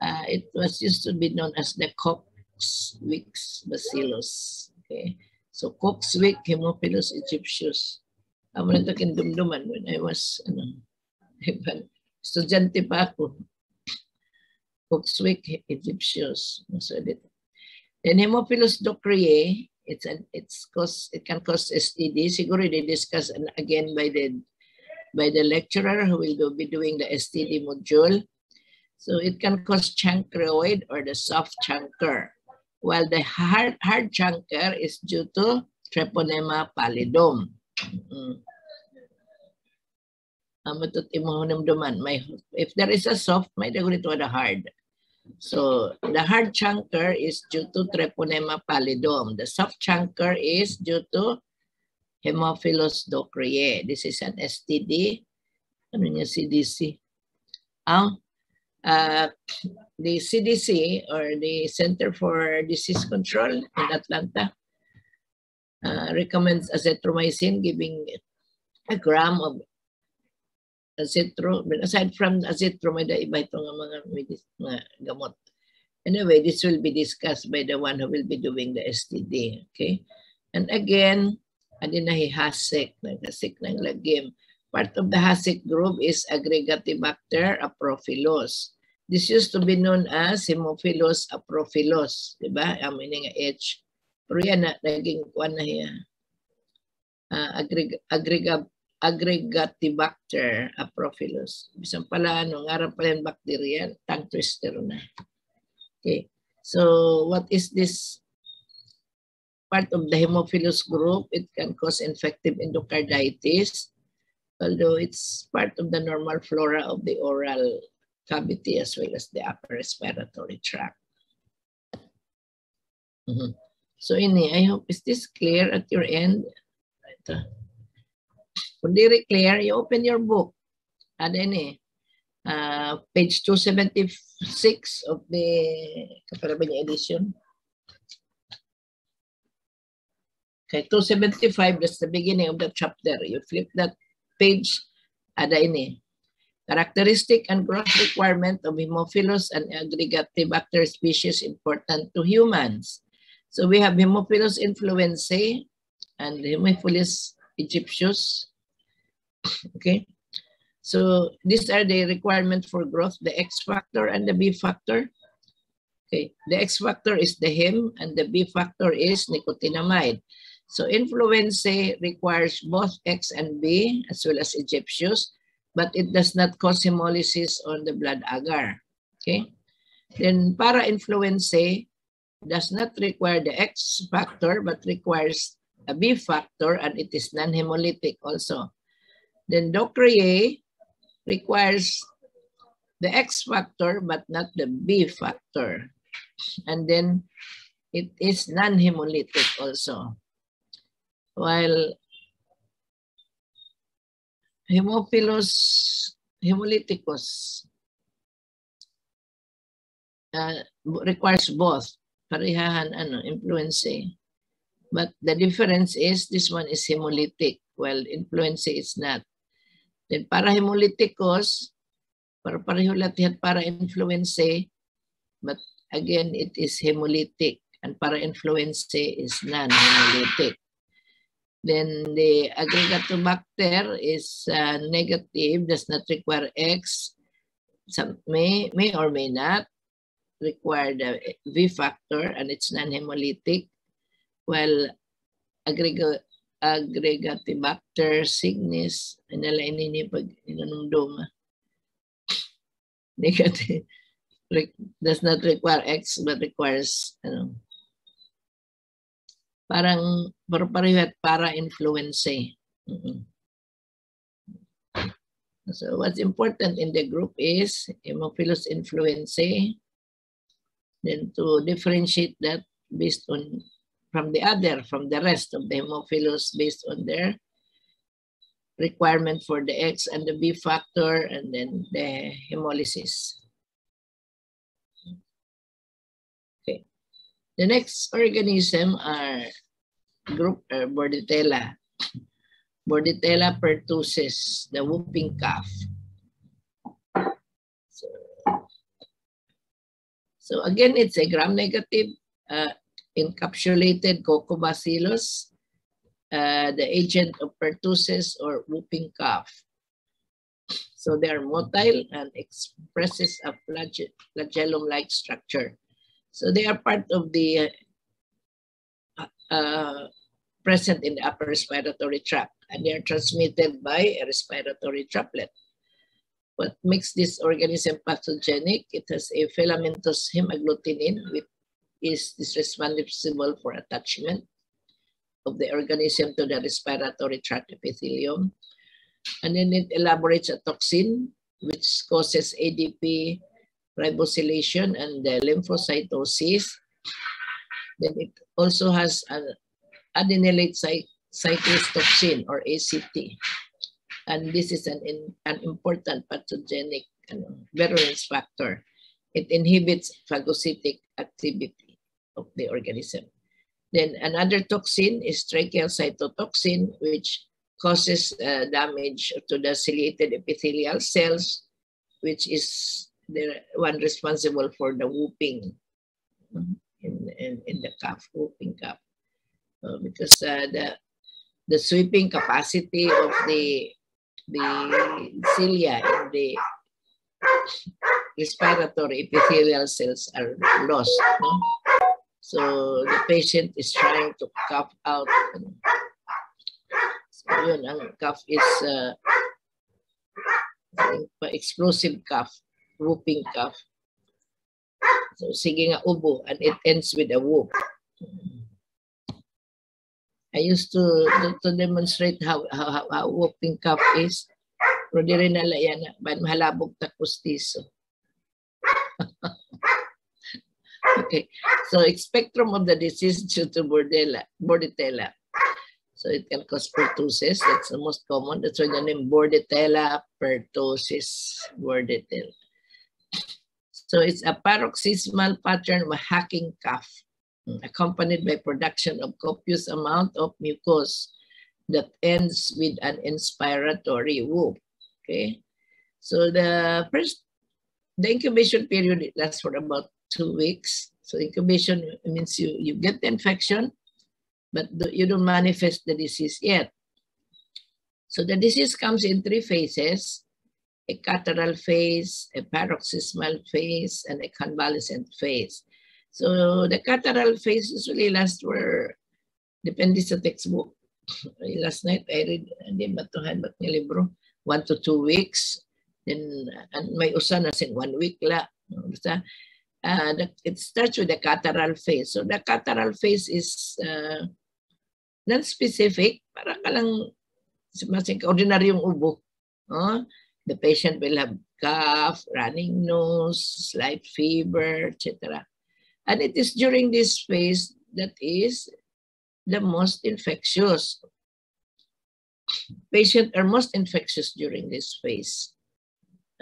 uh, it was used to be known as the Coxsackie bacillus. Okay. So Coxsackie Haemophilus aegyptius. Amo na ito kindumduman when I was, ano, estudyante pa ako. Coxsackie aegyptius. So, then Haemophilus ducreae, it's an it's cause it can cause STD. Siguro they discuss again by the by the lecturer who will be doing the STD module. So it can cause chancroid or the soft chancre, while the hard hard chancre is due to treponema pallidum. Mm -hmm. May, if there is a soft, may dagunito the hard. So the hard chancre is due to Treponema pallidum. The soft chancre is due to Haemophilus ducreae. This is an STD. Ano niya CDC? Ang uh, the CDC or the Center for Disease Control in Atlanta uh, recommends azithromycin giving a gram of azitro, aside from azitro, iba itong mga, mga gamot. Anyway, this will be discussed by the one who will be doing the STD. Okay? And again, ano na hihasik, nagkasik ng lagim. Part of the hasik group is Aggregatibacter aprophilus. This used to be known as Haemophilus aprophilus. Diba? Ang meaning H. Pero yan na, naging kuwan na yan. Uh, agreg agrega Aggregatibacter aprophilus. Bisang pala, ano, ngarap pala yung bacteria, tongue twister na. Okay. So, what is this part of the Haemophilus group? It can cause infective endocarditis, although it's part of the normal flora of the oral cavity as well as the upper respiratory tract. Mm -hmm. So, ini, I hope, is this clear at your end? Kung di clear, you open your book. Ano yun eh. Uh, page 276 of the kapalaban edition. Okay, 275, that's the beginning of the chapter. You flip that page, ada ini. Characteristic and growth requirement of Haemophilus and Aggregatibacter species important to humans. So we have Haemophilus influenzae and Haemophilus aegyptius Okay. So these are the requirements for growth, the X factor and the B factor. Okay, the X factor is the heme and the B factor is nicotinamide. So influenza requires both X and B as well as aegyptius, but it does not cause hemolysis on the blood agar. Okay. Then para influenza does not require the X factor but requires a B factor and it is non-hemolytic also. Then Docreae requires the X factor but not the B factor. And then it is non-hemolytic also. While Hemophilus hemolyticus uh, requires both parehahan ano influenza but the difference is this one is hemolytic while influenza is not Then para hemolyticus, para pareho lahat para influenza, but again, it is hemolytic. And para influenza is non-hemolytic. Then the aggregatobacter is uh, negative, does not require X. Some may, may or may not require the V factor and it's non-hemolytic. While agrega, aggregatibacter cygnus, inalain ini pag inanumdum. Negative does not require X but requires ano, parang pareho para influence. Mm -hmm. So what's important in the group is Haemophilus influenzae. Then to differentiate that based on from the other, from the rest of the Haemophilus based on their requirement for the X and the B factor and then the hemolysis. Okay. The next organism are group uh, Bordetella. Bordetella pertussis, the whooping cough. So, so again, it's a gram-negative uh, encapsulated coccobacillus, uh, the agent of pertussis or whooping cough. So they are motile and expresses a flagellum-like structure. So they are part of the uh, uh, present in the upper respiratory tract and they are transmitted by a respiratory droplet. What makes this organism pathogenic? It has a filamentous hemagglutinin, which is, is responsible for attachment of the organism to the respiratory tract epithelium. And then it elaborates a toxin, which causes ADP ribosylation and the lymphocytosis. Then it also has an adenylate cyclase toxin or ACT. And this is an, in, an important pathogenic virulence factor. It inhibits phagocytic activity of the organism. Then another toxin is tracheal cytotoxin, which causes uh, damage to the ciliated epithelial cells, which is the one responsible for the whooping in, in, in the calf, whooping calf. Uh, because uh, the the sweeping capacity of the the cilia in the respiratory epithelial cells are lost. No? So the patient is trying to cough out. So yun, ang cough is uh, explosive cough, whooping cough. So sige nga ubo and it ends with a whoop. I used to, to, to demonstrate how, how, how whooping cough is. Pero di rin nala yan, mahalabog takustiso. okay, so spectrum of the disease due to bordella, bordetella. So it can cause pertussis. That's the most common. That's why the name Bordetella pertussis, Bordetella. So it's a paroxysmal pattern of hacking cough. Accompanied by production of copious amount of mucus that ends with an inspiratory whoop. Okay, so the first, the incubation period lasts for about two weeks. So incubation means you, you get the infection, but you don't manifest the disease yet. So the disease comes in three phases, a catarrhal phase, a paroxysmal phase, and a convalescent phase. So the catarrhal phase usually lasts for, depende sa textbook. Last night I read, hindi ba ito handbook ni libro? One to two weeks. Then and may usa na sin one week la. Uh, it starts with the catarrhal phase. So the catarrhal phase is uh, non-specific. Para ka lang, masing ordinaryong ubo. Uh, the patient will have cough, running nose, slight fever, etc. And it is during this phase that is the most infectious. Patients are most infectious during this phase,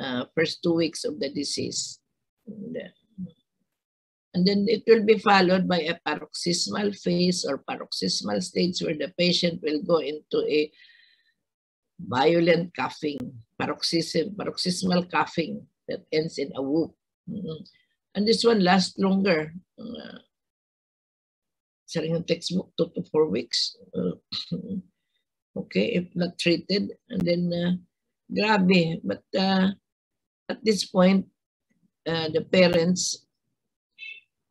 uh, first two weeks of the disease. And, uh, and then it will be followed by a paroxysmal phase or paroxysmal stage where the patient will go into a violent coughing, paroxysm, paroxysmal coughing that ends in a whoop. Mm -hmm. And this one lasts longer. Uh, sa textbook, two to four weeks. Uh, okay, if not treated. And then, uh, grabe. But uh, at this point, uh, the parents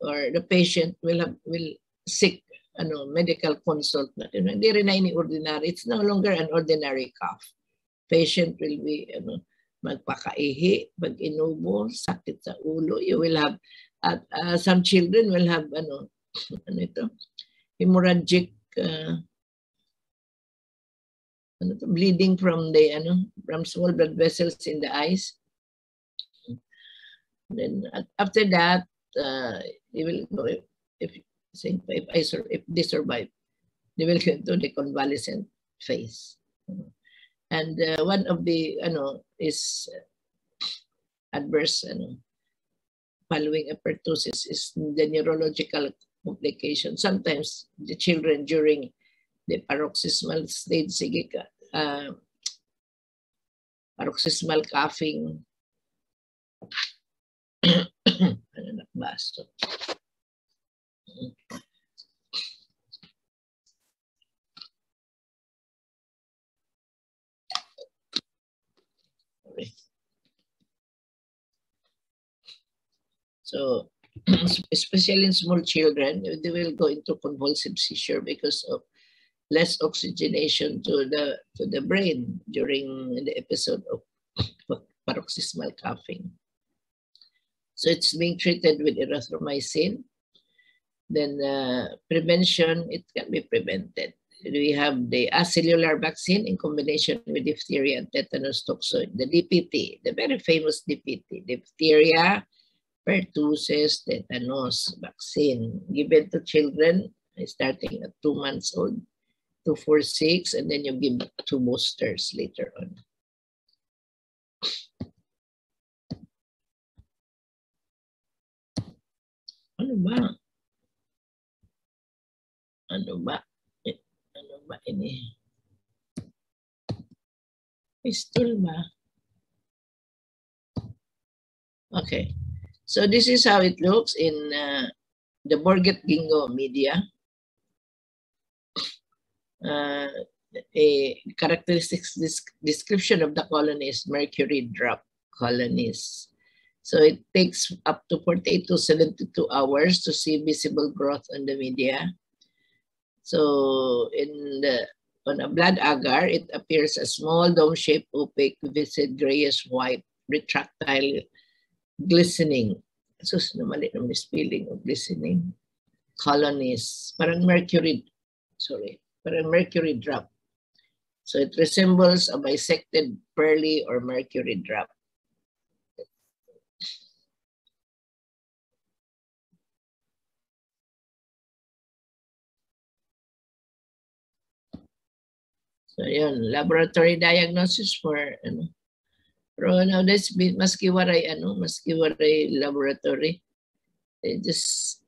or the patient will have, will seek ano, medical consult na. Hindi rin na ini-ordinary. It's no longer an ordinary cough. Patient will be ano, magpakaihi, pag inubo, sakit sa ulo. You will have, at uh, some children will have ano, ano ito, hemorrhagic uh, ano to, bleeding from the ano from small blood vessels in the eyes. then after that, uh, they will go if, if if I if they survive, they will go to the convalescent phase. And uh, one of the ano is adverse ano, following a pertussis is the neurological complication. Sometimes the children during the paroxysmal stage, uh, paroxysmal coughing, So, especially in small children, they will go into convulsive seizure because of less oxygenation to the to the brain during the episode of paroxysmal coughing. So it's being treated with erythromycin. Then uh, prevention, it can be prevented. We have the acellular vaccine in combination with diphtheria and tetanus toxoid, the DPT, the very famous DPT, diphtheria, pertussis, tetanus vaccine given to children starting at two months old two, four, six, and then you give two boosters later on. Ano ba? Ano ini? Okay. So this is how it looks in uh, the Bordet-Gengou media uh, a characteristic description of the colony is mercury drop colonies. So it takes up to 48 to 72 hours to see visible growth on the media. So in the on a blood agar, it appears a small dome-shaped opaque viscid grayish white retractile glistening. So mali na misspelling of glistening. Colonies. Parang mercury. Sorry a mercury drop. So it resembles a bisected pearly or mercury drop. So yun, laboratory diagnosis for ano. Pero nowadays, maski waray ano, maski waray laboratory, they just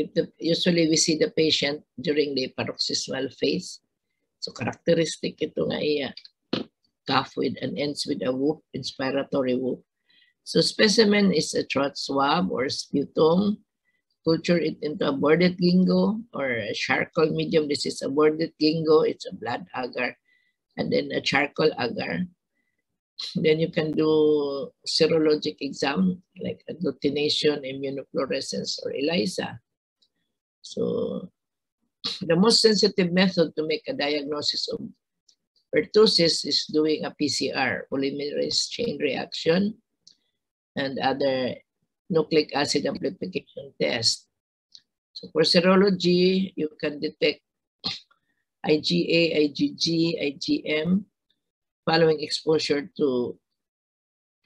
if the, usually we see the patient during the paroxysmal phase. So characteristic ito nga iya cough with and ends with a whoop, inspiratory whoop. So specimen is a throat swab or sputum. Culture it into a Bordet-Gengou or a charcoal medium. This is a Bordet-Gengou. It's a blood agar. And then a charcoal agar. Then you can do serologic exam like agglutination, immunofluorescence, or ELISA. So the most sensitive method to make a diagnosis of pertussis is doing a PCR, polymerase chain reaction, and other nucleic acid amplification test. So for serology, you can detect IgA, IgG, IgM following exposure to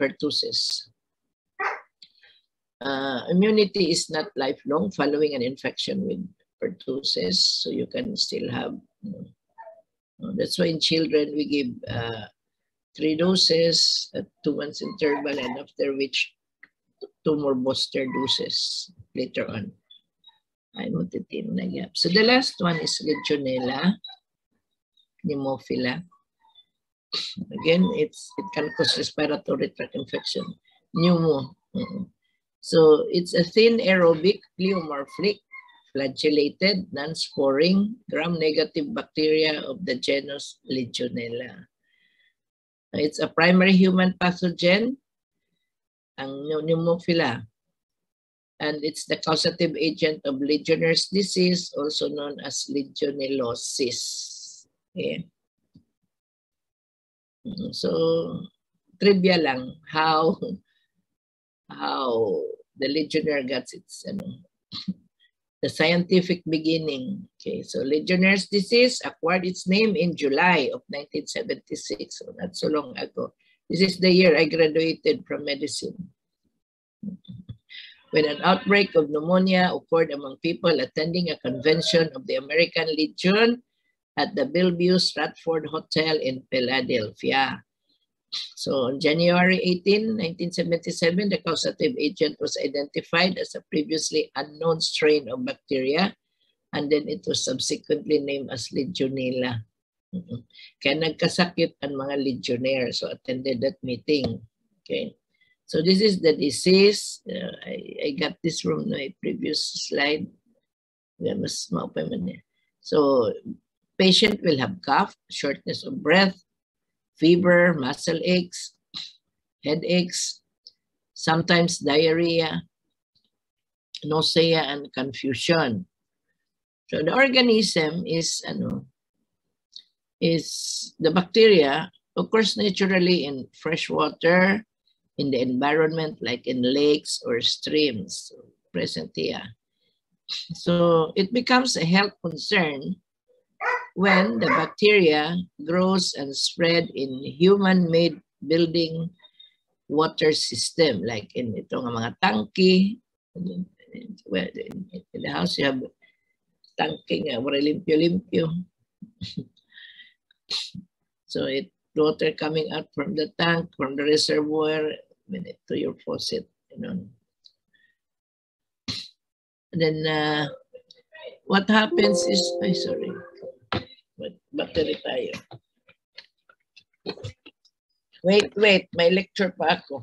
pertussis. Uh, immunity is not lifelong following an infection with pertussis, so you can still have. You know, that's why in children we give uh, three doses at two months interval, and after which two more booster doses later on. Ay, matitin na gap. So the last one is Legionella pneumophila. Again, it's it can cause respiratory tract infection. Pneumo. Mm -hmm. So it's a thin aerobic pleomorphic flagellated non-sporing gram-negative bacteria of the genus Legionella. It's a primary human pathogen, ang pneumophila. and it's the causative agent of Legionnaire's disease, also known as legionellosis. Okay. So, trivia lang how how the Legionnaire gets its ano, the scientific beginning. Okay, so Legionnaire's disease acquired its name in July of 1976, so not so long ago. This is the year I graduated from medicine. When an outbreak of pneumonia occurred among people attending a convention of the American Legion at the Bellevue Stratford Hotel in Philadelphia. So on January 18, 1977, the causative agent was identified as a previously unknown strain of bacteria, and then it was subsequently named as Legionella. Kaya nagkasakit ang mga legionnaire, so attended that meeting. Okay. So this is the disease. Uh, I, I got this from my previous slide. Mas maupay man So patient will have cough, shortness of breath, fever, muscle aches, headaches, sometimes diarrhea, nausea, and confusion. So the organism is, ano, is the bacteria occurs naturally in fresh water, in the environment like in lakes or streams present here. So it becomes a health concern when the bacteria grows and spread in human-made building water system, like in itong mga tangki, in, in, the house you have tangki nga, wala limpyo-limpyo. so it water coming out from the tank, from the reservoir, to your faucet, you know. And then uh, what happens is, ay sorry, but battery tayo. Wait, wait, may lecture pa ako.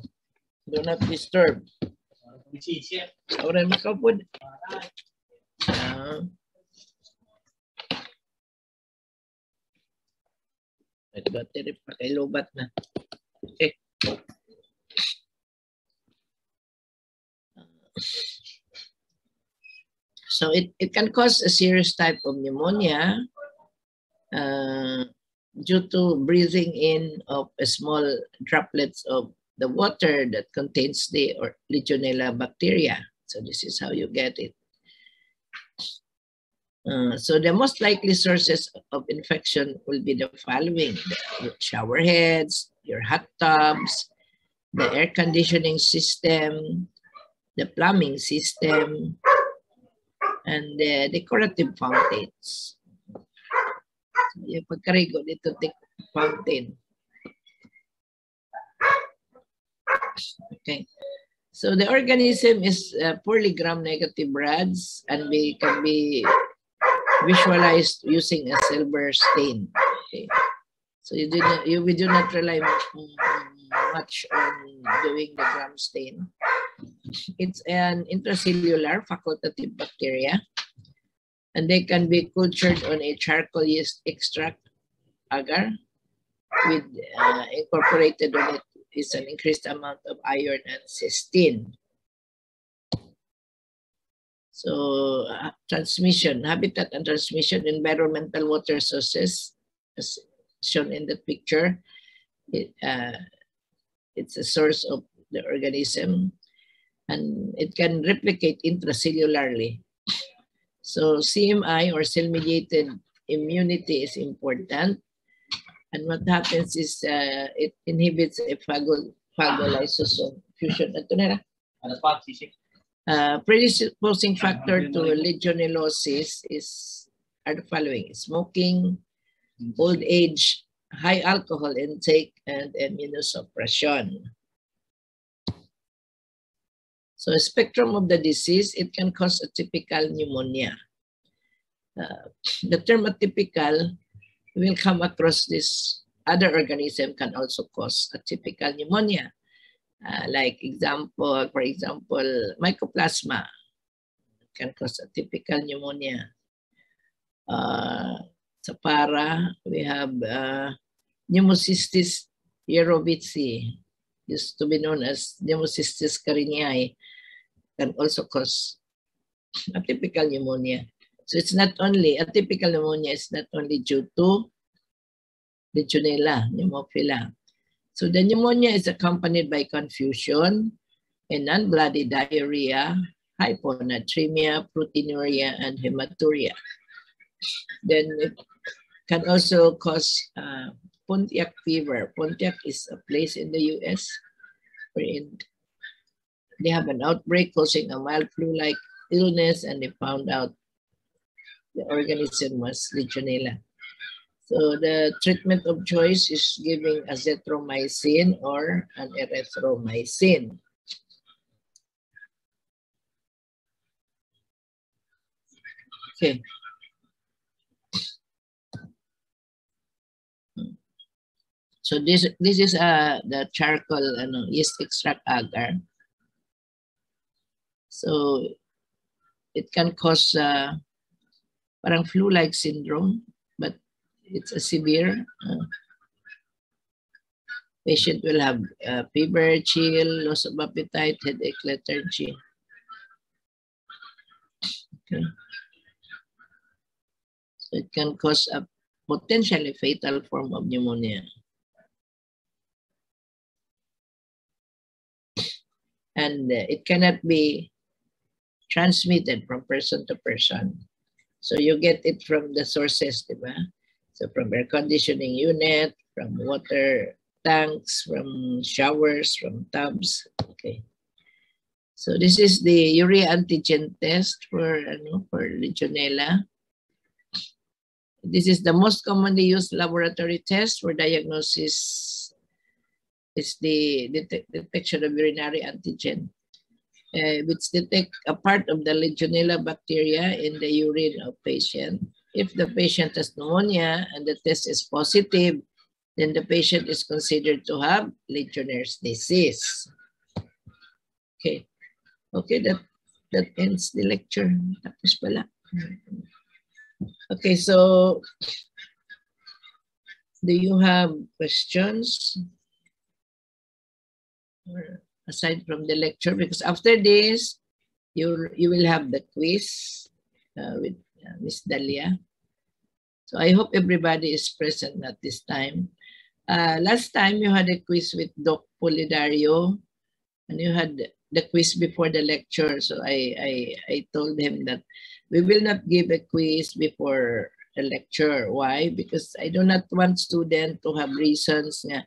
Do not disturb. Ahora. Ah. Nag-battery pa kay lobat na. Okay. So it, it can cause a serious type of pneumonia uh, due to breathing in of a small droplets of the water that contains the or Legionella bacteria. So this is how you get it. Uh, so the most likely sources of infection will be the following. The shower heads, your hot tubs, the air conditioning system, the plumbing system, and the decorative fountains. Pagkarigo dito, fountain. Okay. So the organism is uh, poorly gram-negative rods and we can be visualized using a silver stain. Okay. So you do not, you, we do not rely much on doing the gram stain. It's an intracellular facultative bacteria and they can be cultured on a charcoal yeast extract agar with uh, incorporated on it is an increased amount of iron and cysteine. So uh, transmission, habitat and transmission, environmental water sources, as shown in the picture, it, uh, it's a source of the organism and it can replicate intracellularly so CMI or cell-mediated immunity is important. And what happens is uh, it inhibits a phago, phagolysosome fusion. Ito na uh, predisposing factor to legionellosis is are the following: smoking, old age, high alcohol intake, and immunosuppression. So a spectrum of the disease, it can cause a typical pneumonia. Uh, the term atypical will come across this other organism can also cause a typical pneumonia. Uh, like example, for example, mycoplasma can cause a typical pneumonia. Uh, sa para, we have uh, pneumocystis yerovitsi, used to be known as pneumocystis carinii. can also cause atypical pneumonia. So it's not only, atypical pneumonia is not only due to Legionella pneumophila. So the pneumonia is accompanied by confusion and non-bloody diarrhea, hyponatremia, proteinuria, and hematuria. Then it can also cause uh, Pontiac fever. Pontiac is a place in the US wherein they have an outbreak causing a mild flu-like illness and they found out the organism was Legionella. So the treatment of choice is giving azithromycin or an erythromycin. Okay. So this this is uh the charcoal yeast extract agar. So it can cause uh, parang flu-like syndrome, it's a severe. Uh, patient will have uh, fever, chill, loss of appetite, headache, lethargy. Okay. So it can cause a potentially fatal form of pneumonia. And uh, it cannot be transmitted from person to person. So you get it from the sources, diba? So from air conditioning unit, from water tanks, from showers, from tubs. Okay. So this is the urea antigen test for, ano, for Legionella. This is the most commonly used laboratory test for diagnosis is the detection of urinary antigen uh, which detect a part of the Legionella bacteria in the urine of patient. If the patient has pneumonia and the test is positive, then the patient is considered to have Legionnaire's disease. Okay. Okay, that, that ends the lecture. Tapos pala. Okay, so do you have questions? Aside from the lecture because after this you you will have the quiz uh, with uh, Miss Dalia. So I hope everybody is present at this time. Uh, last time you had a quiz with Doc Polidario and you had the quiz before the lecture. So I, I, I told him that we will not give a quiz before the lecture. Why? Because I do not want students to have reasons nga,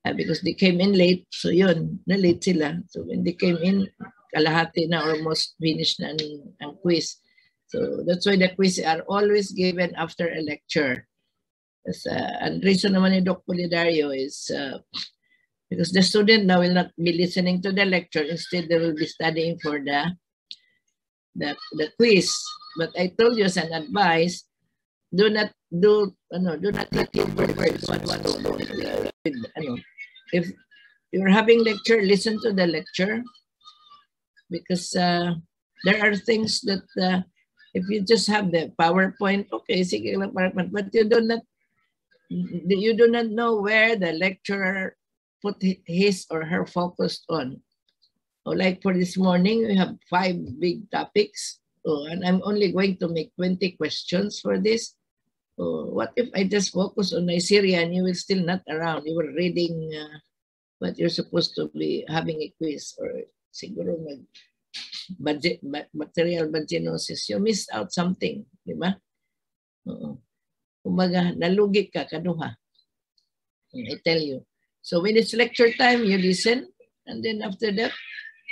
Uh, because they came in late. So yun, na-late sila. So when they came in, kalahati na almost finished na ang, ang quiz. So that's why the quiz are always given after a lecture. Uh, and reason naman ni Doc Polidario is uh, because the student now will not be listening to the lecture. Instead, they will be studying for the, the, the quiz. But I told you as an advice, do not do no do not hit your words one if you're having lecture listen to the lecture because uh, there are things that uh, if you just have the powerpoint okay sige lang powerpoint. But you do not you do not know where the lecturer put his or her focus on. Oh, like for this morning we have five big topics. Oh, and i'm only going to make 20 questions for this. So what if I just focus on Neisseria and you will still not around? You were reading uh, what you're supposed to be having a quiz or siguro mag bacterial vaginosis. You missed out something, di ba? Oo. Kumbaga, nalugi ka, kaduha. I tell you. So when it's lecture time, you listen, and then after that,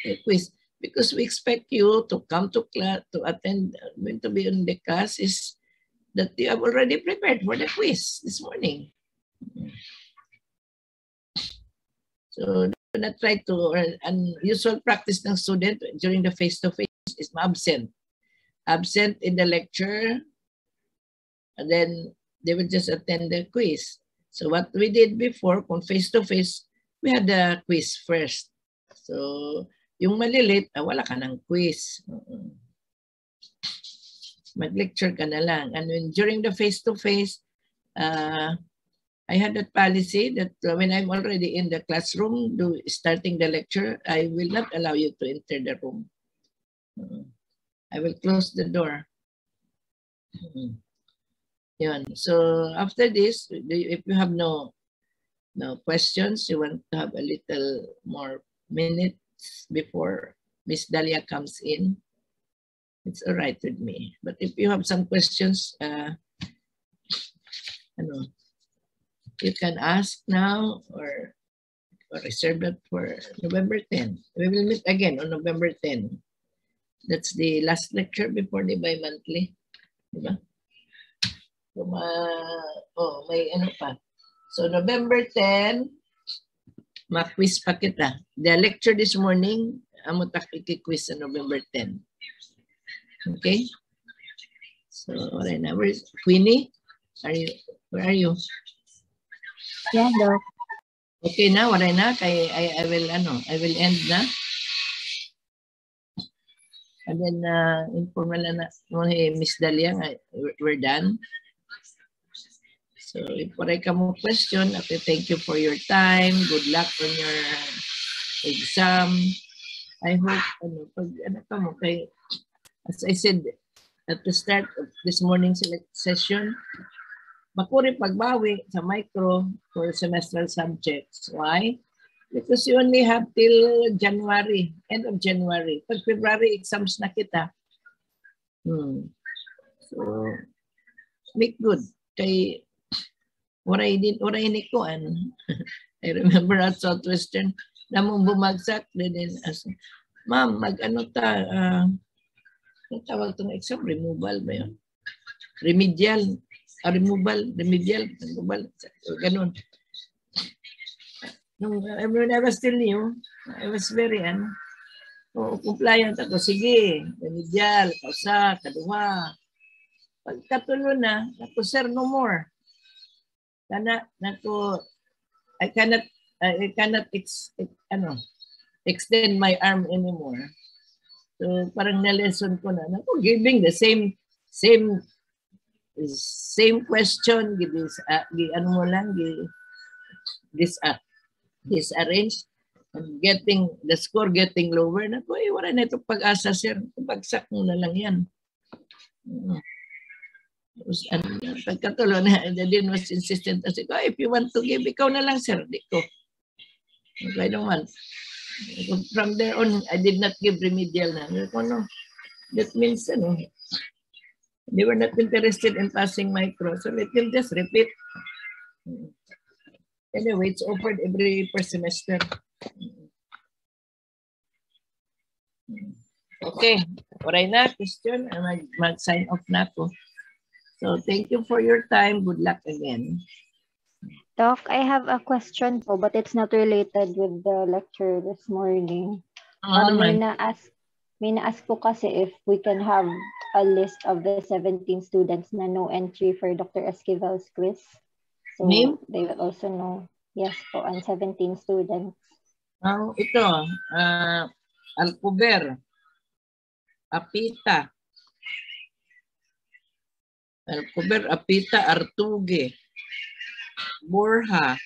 a quiz. Because we expect you to come to class, to attend, going to be in the class is that you have already prepared for the quiz this morning. So not try to, or unusual practice ng student during the face-to-face -face is absent. Absent in the lecture, and then they will just attend the quiz. So what we did before, kung face-to-face, -face, we had the quiz first. So yung malilit, ah, wala ka ng quiz. Uh -uh mag-lecture ka na lang. And when, during the face-to-face, uh, I had that policy that when I'm already in the classroom do, starting the lecture, I will not allow you to enter the room. Uh, I will close the door. Mm. Yun. So after this, if you have no no questions, you want to have a little more minutes before Miss Dalia comes in, it's all right with me. But if you have some questions, uh, ano, you can ask now or, or reserve that for November 10. We will meet again on November 10. That's the last lecture before the bi-monthly. Diba? So, oh, may ano pa. So, November 10, ma-quiz pa kita. The lecture this morning, amo tak quiz sa November 10. Okay? So, right now, where's Queenie? Are you, where are you? Yeah, Doc. Okay na, wala na. Kay, I, I will, ano, I will end na. And then, uh, informal na na, hey, Miss Dalia, we're done. So, if wala ka mo question, okay, thank you for your time. Good luck on your exam. I hope, ano, pag, ano ka mo, kay, as I said, at the start of this morning's session, makuri pagbawi sa micro for semestral subjects. Why? Because you only have till January, end of January. Pag February, exams na kita. Hmm. So, make good. Kay, waray din, waray ni Kuan. I remember at Southwestern, namong bumagsak din as, ma'am, mag-ano ta, uh, ang tawag itong exam, removal ba yun? Remedial. Ah, removal, remedial, removal, ganun. Nung, when I was still new, I was very, ano, oh, compliant ako. Sige, remedial, kausa, kaduha. Pagkatulo na, ako, sir, no more. Kana, nako, I cannot, I cannot, ex, ano, extend my arm anymore. So, parang na-lesson ko na, nako, giving the same, same, same question, give this, uh, ano mo lang, give, this, uh, disarranged and getting the score getting lower na po eh wala na ito pag-asa sir. Bagsak mo na lang yan. Uh, and, pagkatulo na the dean was insistent kasi oh, if you want to give ikaw na lang sir. Di ko. I don't want? From there on I did not give remedial na. Ko no that means ano they were not interested in passing micro so let them just repeat Anyway, it's offered every per semester. Okay, oray na, question, mag, mag-sign off na po. So, thank you for your time. Good luck again. Doc, I have a question po, but it's not related with the lecture this morning. Ano Um, may na-ask, may na-ask po kasi if we can have a list of the 17 students na no entry for Dr. Esquivel's quiz. So Name? they will also know. Yes po, on 17 students. Oh, ito, uh, Alcover, Apita, Alcover, Apita, Artuge, Borja,